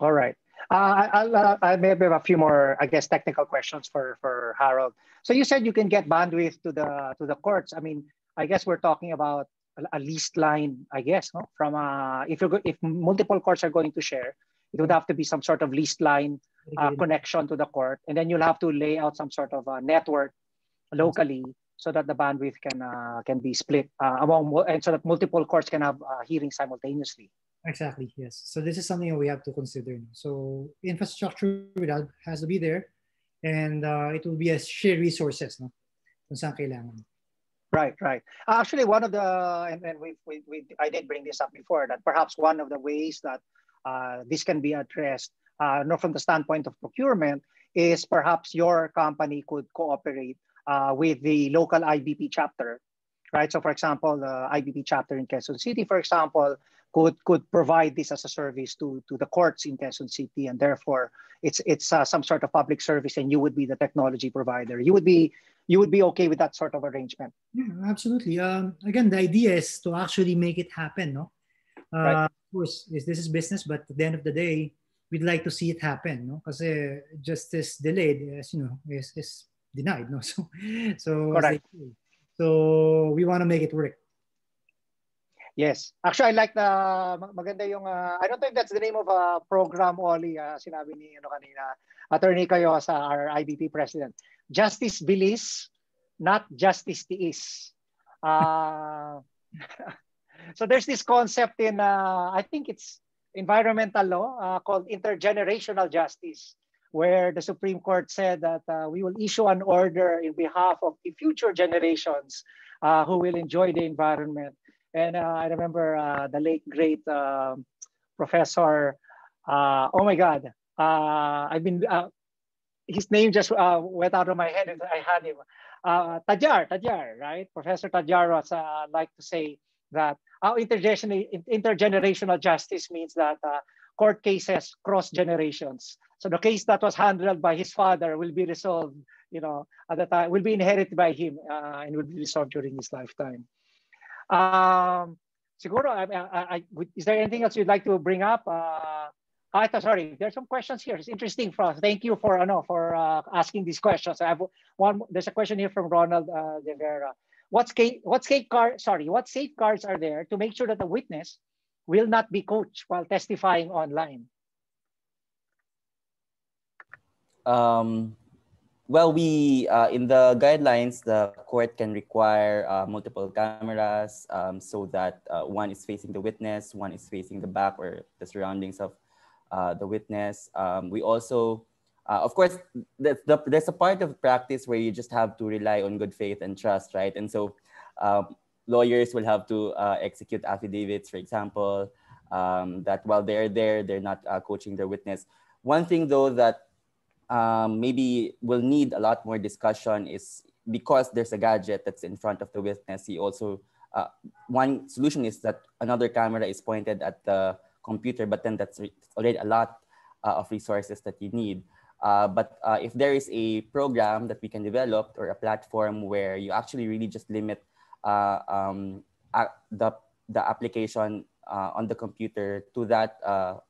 All right. Uh, I'll, uh, I may have a few more, I guess, technical questions for, for Harold. So you said you can get bandwidth to the to the courts. I mean, I guess we're talking about a, leased line, I guess, no? From uh, if you're if multiple courts are going to share, it would have to be some sort of leased line uh, connection to the court, and then you'll have to lay out some sort of a network locally so that the bandwidth can uh, can be split uh, among and so that multiple courts can have uh, hearings simultaneously. Exactly. Yes. So this is something we have to consider. So infrastructure without has to be there, and uh, it will be a shared resources, no? Kung saan kailangan. Right, right. Actually, one of the and, and we, we, we I did bring this up before that perhaps one of the ways that uh, this can be addressed, uh, not from the standpoint of procurement, is perhaps your company could cooperate uh, with the local IBP chapter, right? So, for example, the IBP chapter in Quezon City, for example, could could provide this as a service to to the courts in Quezon City, and therefore it's it's uh, some sort of public service, and you would be the technology provider. You would be you would be okay with that sort of arrangement. Yeah, absolutely. Um, again, the idea is to actually make it happen. No, uh, right. of course, is this is business, but at the end of the day, we'd like to see it happen. No, because justice delayed, as you know, is, is denied. No, so so Correct. so we want to make it work. Yes. Actually, I like the maganda yung uh, I don't think that's the name of a program Oli uh, sinabi ni ano kanina Attorney kayo sa our IBP president. Justice bilis, not justice tiis. Uh, so there's this concept in uh, I think it's environmental law uh, called intergenerational justice where the Supreme Court said that uh, we will issue an order in behalf of the future generations uh, who will enjoy the environment. And uh, I remember uh, the late, great um, professor, uh, oh my God, uh, I've been, his name just went out of my head. I had him. Tadiar, Tadiar, right? Professor Tadiar was like to say that our intergenerational justice means that court cases cross generations. So the case that was handled by his father will be resolved, you know, at the time, will be inherited by him uh, and will be resolved during his lifetime. Um, siguro, I, I, I, is there anything else you'd like to bring up? Uh, I thought, sorry, there's some questions here. It's interesting for us. Thank you for, uh, no, for uh, asking these questions. I have one, there's a question here from Ronald uh, De Vera. What, what safeguard, sorry, what safeguards are there to make sure that the witness will not be coached while testifying online? Um, well, we uh, in the guidelines, the court can require uh, multiple cameras um, so that uh, one is facing the witness, one is facing the back or the surroundings of uh, the witness. Um, we also, uh, of course, the, the, there's a part of practice where you just have to rely on good faith and trust, right? And so um, lawyers will have to uh, execute affidavits, for example, um, that while they're there, they're not coaching their witness. One thing though that um, maybe will need a lot more discussion is because there's a gadget that's in front of the witness, he also, uh, one solution is that another camera is pointed at the computer, but then that's already a lot uh, of resources that you need. Uh, but uh, if there is a program that we can develop or a platform where you actually really just limit uh, um, the, the application uh, on the computer to that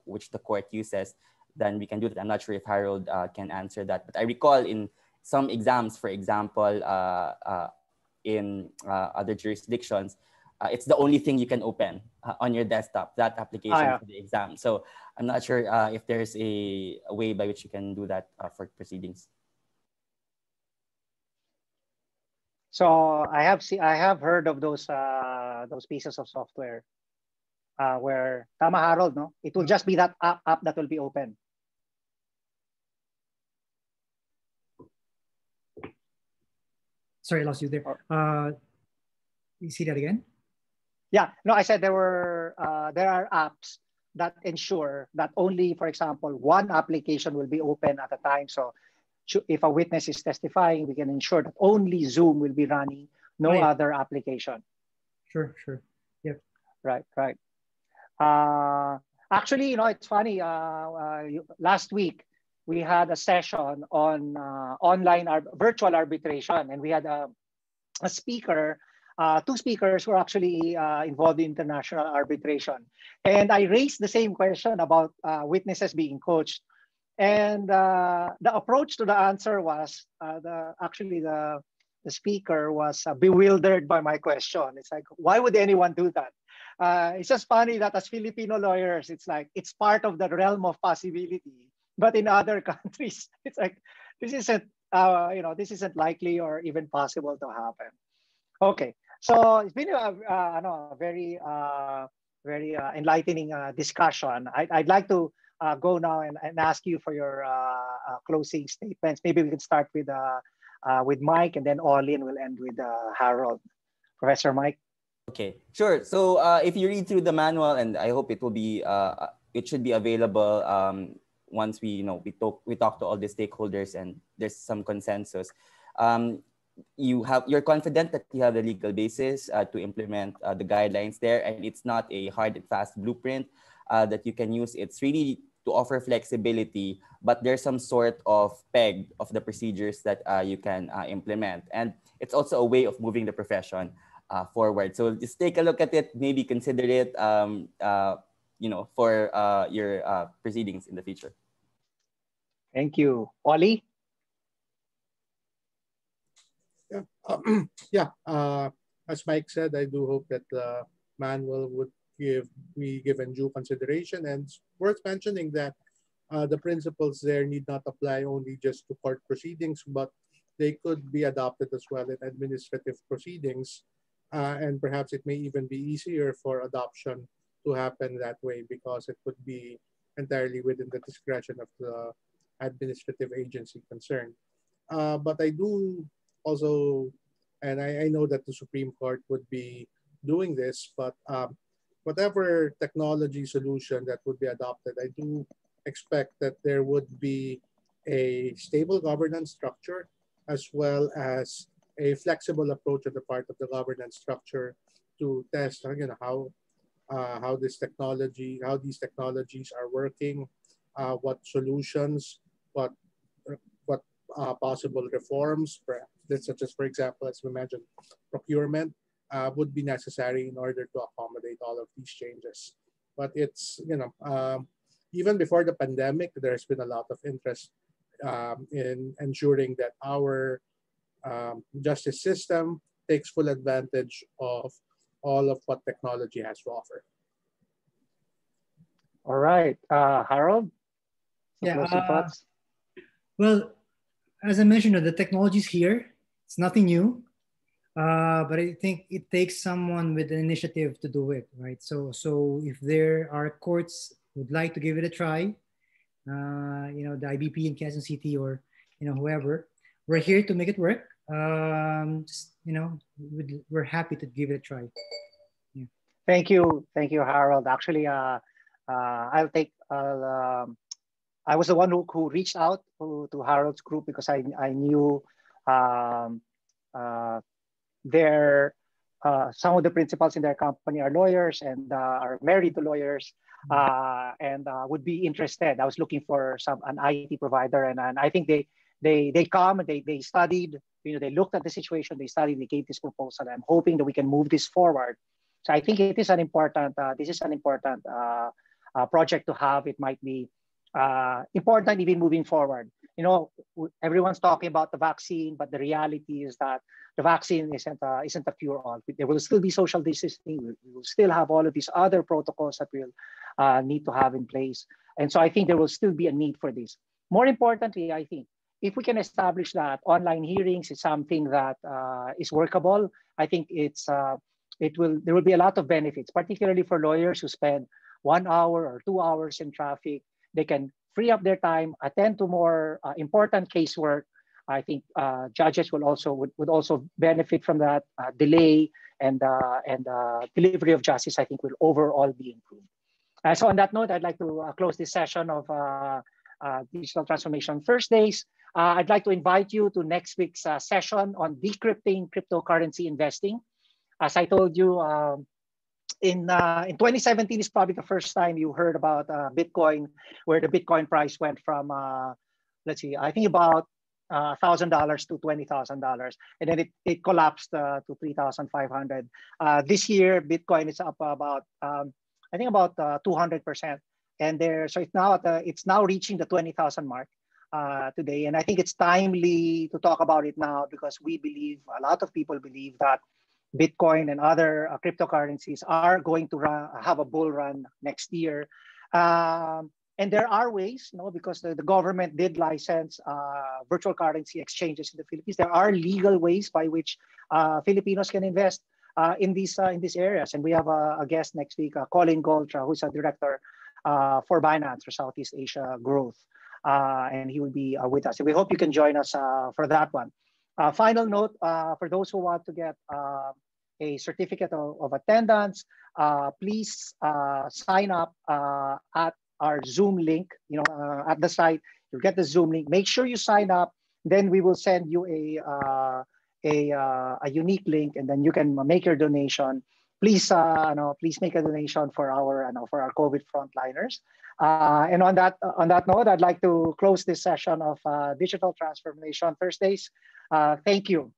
which the court uses, then we can do that. I'm not sure if Harold uh, can answer that. But I recall in some exams, for example, in other jurisdictions, uh, it's the only thing you can open uh, on your desktop, that application ah, yeah. for the exam. So I'm not sure uh, if there's a, a, way by which you can do that uh, for proceedings. So I have see, I have heard of those uh, those pieces of software uh, where tama Harold, no? It will just be that app, app that will be open. Sorry, I lost you there. Uh, you see that again? Yeah, no, I said there were uh, there are apps that ensure that only, for example, one application will be open at a time. So if a witness is testifying, we can ensure that only Zoom will be running, no right. other application. Sure, sure. Yep. Right, right. Uh, actually, you know, it's funny. Uh, uh, last week, we had a session on uh, online virtual arbitration, and we had a, a speaker uh, two speakers were actually uh, involved in international arbitration. And I raised the same question about uh, witnesses being coached. And uh, the approach to the answer was uh, the actually the, the speaker was uh, bewildered by my question. It's like, why would anyone do that? it's just funny that as Filipino lawyers, it's like it's part of the realm of possibility. But in other countries, it's like this isn't you know this isn't likely or even possible to happen. Okay, so it's been a, uh, a very, uh, very uh, enlightening uh, discussion. I, would like to uh, go now and, and, ask you for your uh, closing statements. Maybe we can start with with Mike, and then Olin will end with Harold. Professor Mike. Okay, sure. So if you read through the manual, and I hope it will be, it should be available um, once we, you know, we talk, we talk to all the stakeholders, and there's some consensus. Um, you have you're confident that you have the legal basis uh, to implement uh, the guidelines there. And it's not a hard and fast blueprint uh, that you can use. It's really to offer flexibility but there's some sort of peg of the procedures that uh, you can uh, implement. And it's also a way of moving the profession uh, forward. So just take a look at it maybe consider it um, you know for your proceedings in the future thank you Oli yeah, uh, yeah. Uh, as Mike said, I do hope that the manual would give be given due consideration. And worth mentioning that uh, the principles there need not apply only just to court proceedings, but they could be adopted as well in administrative proceedings. Uh, and perhaps it may even be easier for adoption to happen that way because it would be entirely within the discretion of the administrative agency concerned. Uh, but I do also, and I, I, know that the Supreme Court would be doing this, but um, whatever technology solution that would be adopted, I do expect that there would be a stable governance structure as well as a flexible approach on the part of the governance structure to test you know, how, uh, how this technology, how these technologies are working, uh, what solutions, what, what uh, possible reforms, such as, for example, as we mentioned, procurement uh, would be necessary in order to accommodate all of these changes. But it's, you know, um, even before the pandemic, there's been a lot of interest um, in ensuring that our um, justice system takes full advantage of all of what technology has to offer. All right, uh, Harold. Yeah. Uh, well, as I mentioned, the technology is here. It's nothing new, uh, but I think it takes someone with an initiative to do it, right? So, so if there are courts would like to give it a try, uh, you know, the IBP in Quezon City or you know whoever, we're here to make it work. Um, just you know, we're happy to give it a try. Yeah. Thank you, thank you, Harold. Actually, uh, uh, I'll take. Uh, um, I was the one who, who reached out to, to Harold's group because I, I knew um, uh, their uh, some of the principals in their company are lawyers and uh, are married to lawyers. uh, and uh, would be interested. I was looking for some an IT provider, and, and I think they they they come and they they studied. You know, they looked at the situation, they studied, they gave this proposal. I'm hoping that we can move this forward. So I think it is an important. Uh, this is an important uh, uh, project to have. It might be uh, important even moving forward. You know, everyone's talking about the vaccine, but the reality is that the vaccine isn't a, isn't a cure all. There will still be social distancing. We will still have all of these other protocols that we'll uh, need to have in place. And so I think there will still be a need for this. More importantly, I think if we can establish that online hearings is something that uh, is workable, I think it's uh, it will there will be a lot of benefits, particularly for lawyers who spend one hour or two hours in traffic. They can free up their time, attend to more uh, important casework. I think uh, judges will also would, would also benefit from that uh, delay and uh, and delivery of justice. I think will overall be improved. Uh, so on that note, I'd like to uh, close this session of uh, uh Digital Transformation Thursdays. Uh, I'd like to invite you to next week's uh, session on decrypting cryptocurrency investing. As I told you, um, in, in 2017 is probably the first time you heard about Bitcoin, where the Bitcoin price went from, let's see, I think about thousand dollars to twenty thousand dollars, and then it, it collapsed uh, to three thousand five hundred. Uh, this year, Bitcoin is up about um, I think about uh, 200%. And there, so it's now at the, it's now reaching the 20,000 mark uh, today. And I think it's timely to talk about it now because we believe, a lot of people believe that Bitcoin and other uh, cryptocurrencies are going to run, have a bull run next year. Um, and there are ways, you know, because the, the government did license uh, virtual currency exchanges in the Philippines. There are legal ways by which uh, Filipinos can invest uh, in these uh, in these areas. And we have a, a guest next week, uh, Colin Goltra, who's a director for Binance for Southeast Asia Growth, and he will be with us. And we hope you can join us for that one. Uh, final note uh, for those who want to get uh, a certificate of, of attendance, please sign up at our Zoom link. You know, at the site, you'll get the Zoom link. Make sure you sign up. Then we will send you a a, uh, a unique link and then you can make your donation. Please, uh, no, please make a donation for our, uh, for our COVID frontliners. Uh, and on that, on that note, I'd like to close this session of uh, Digital Transformation Thursdays. Uh, thank you.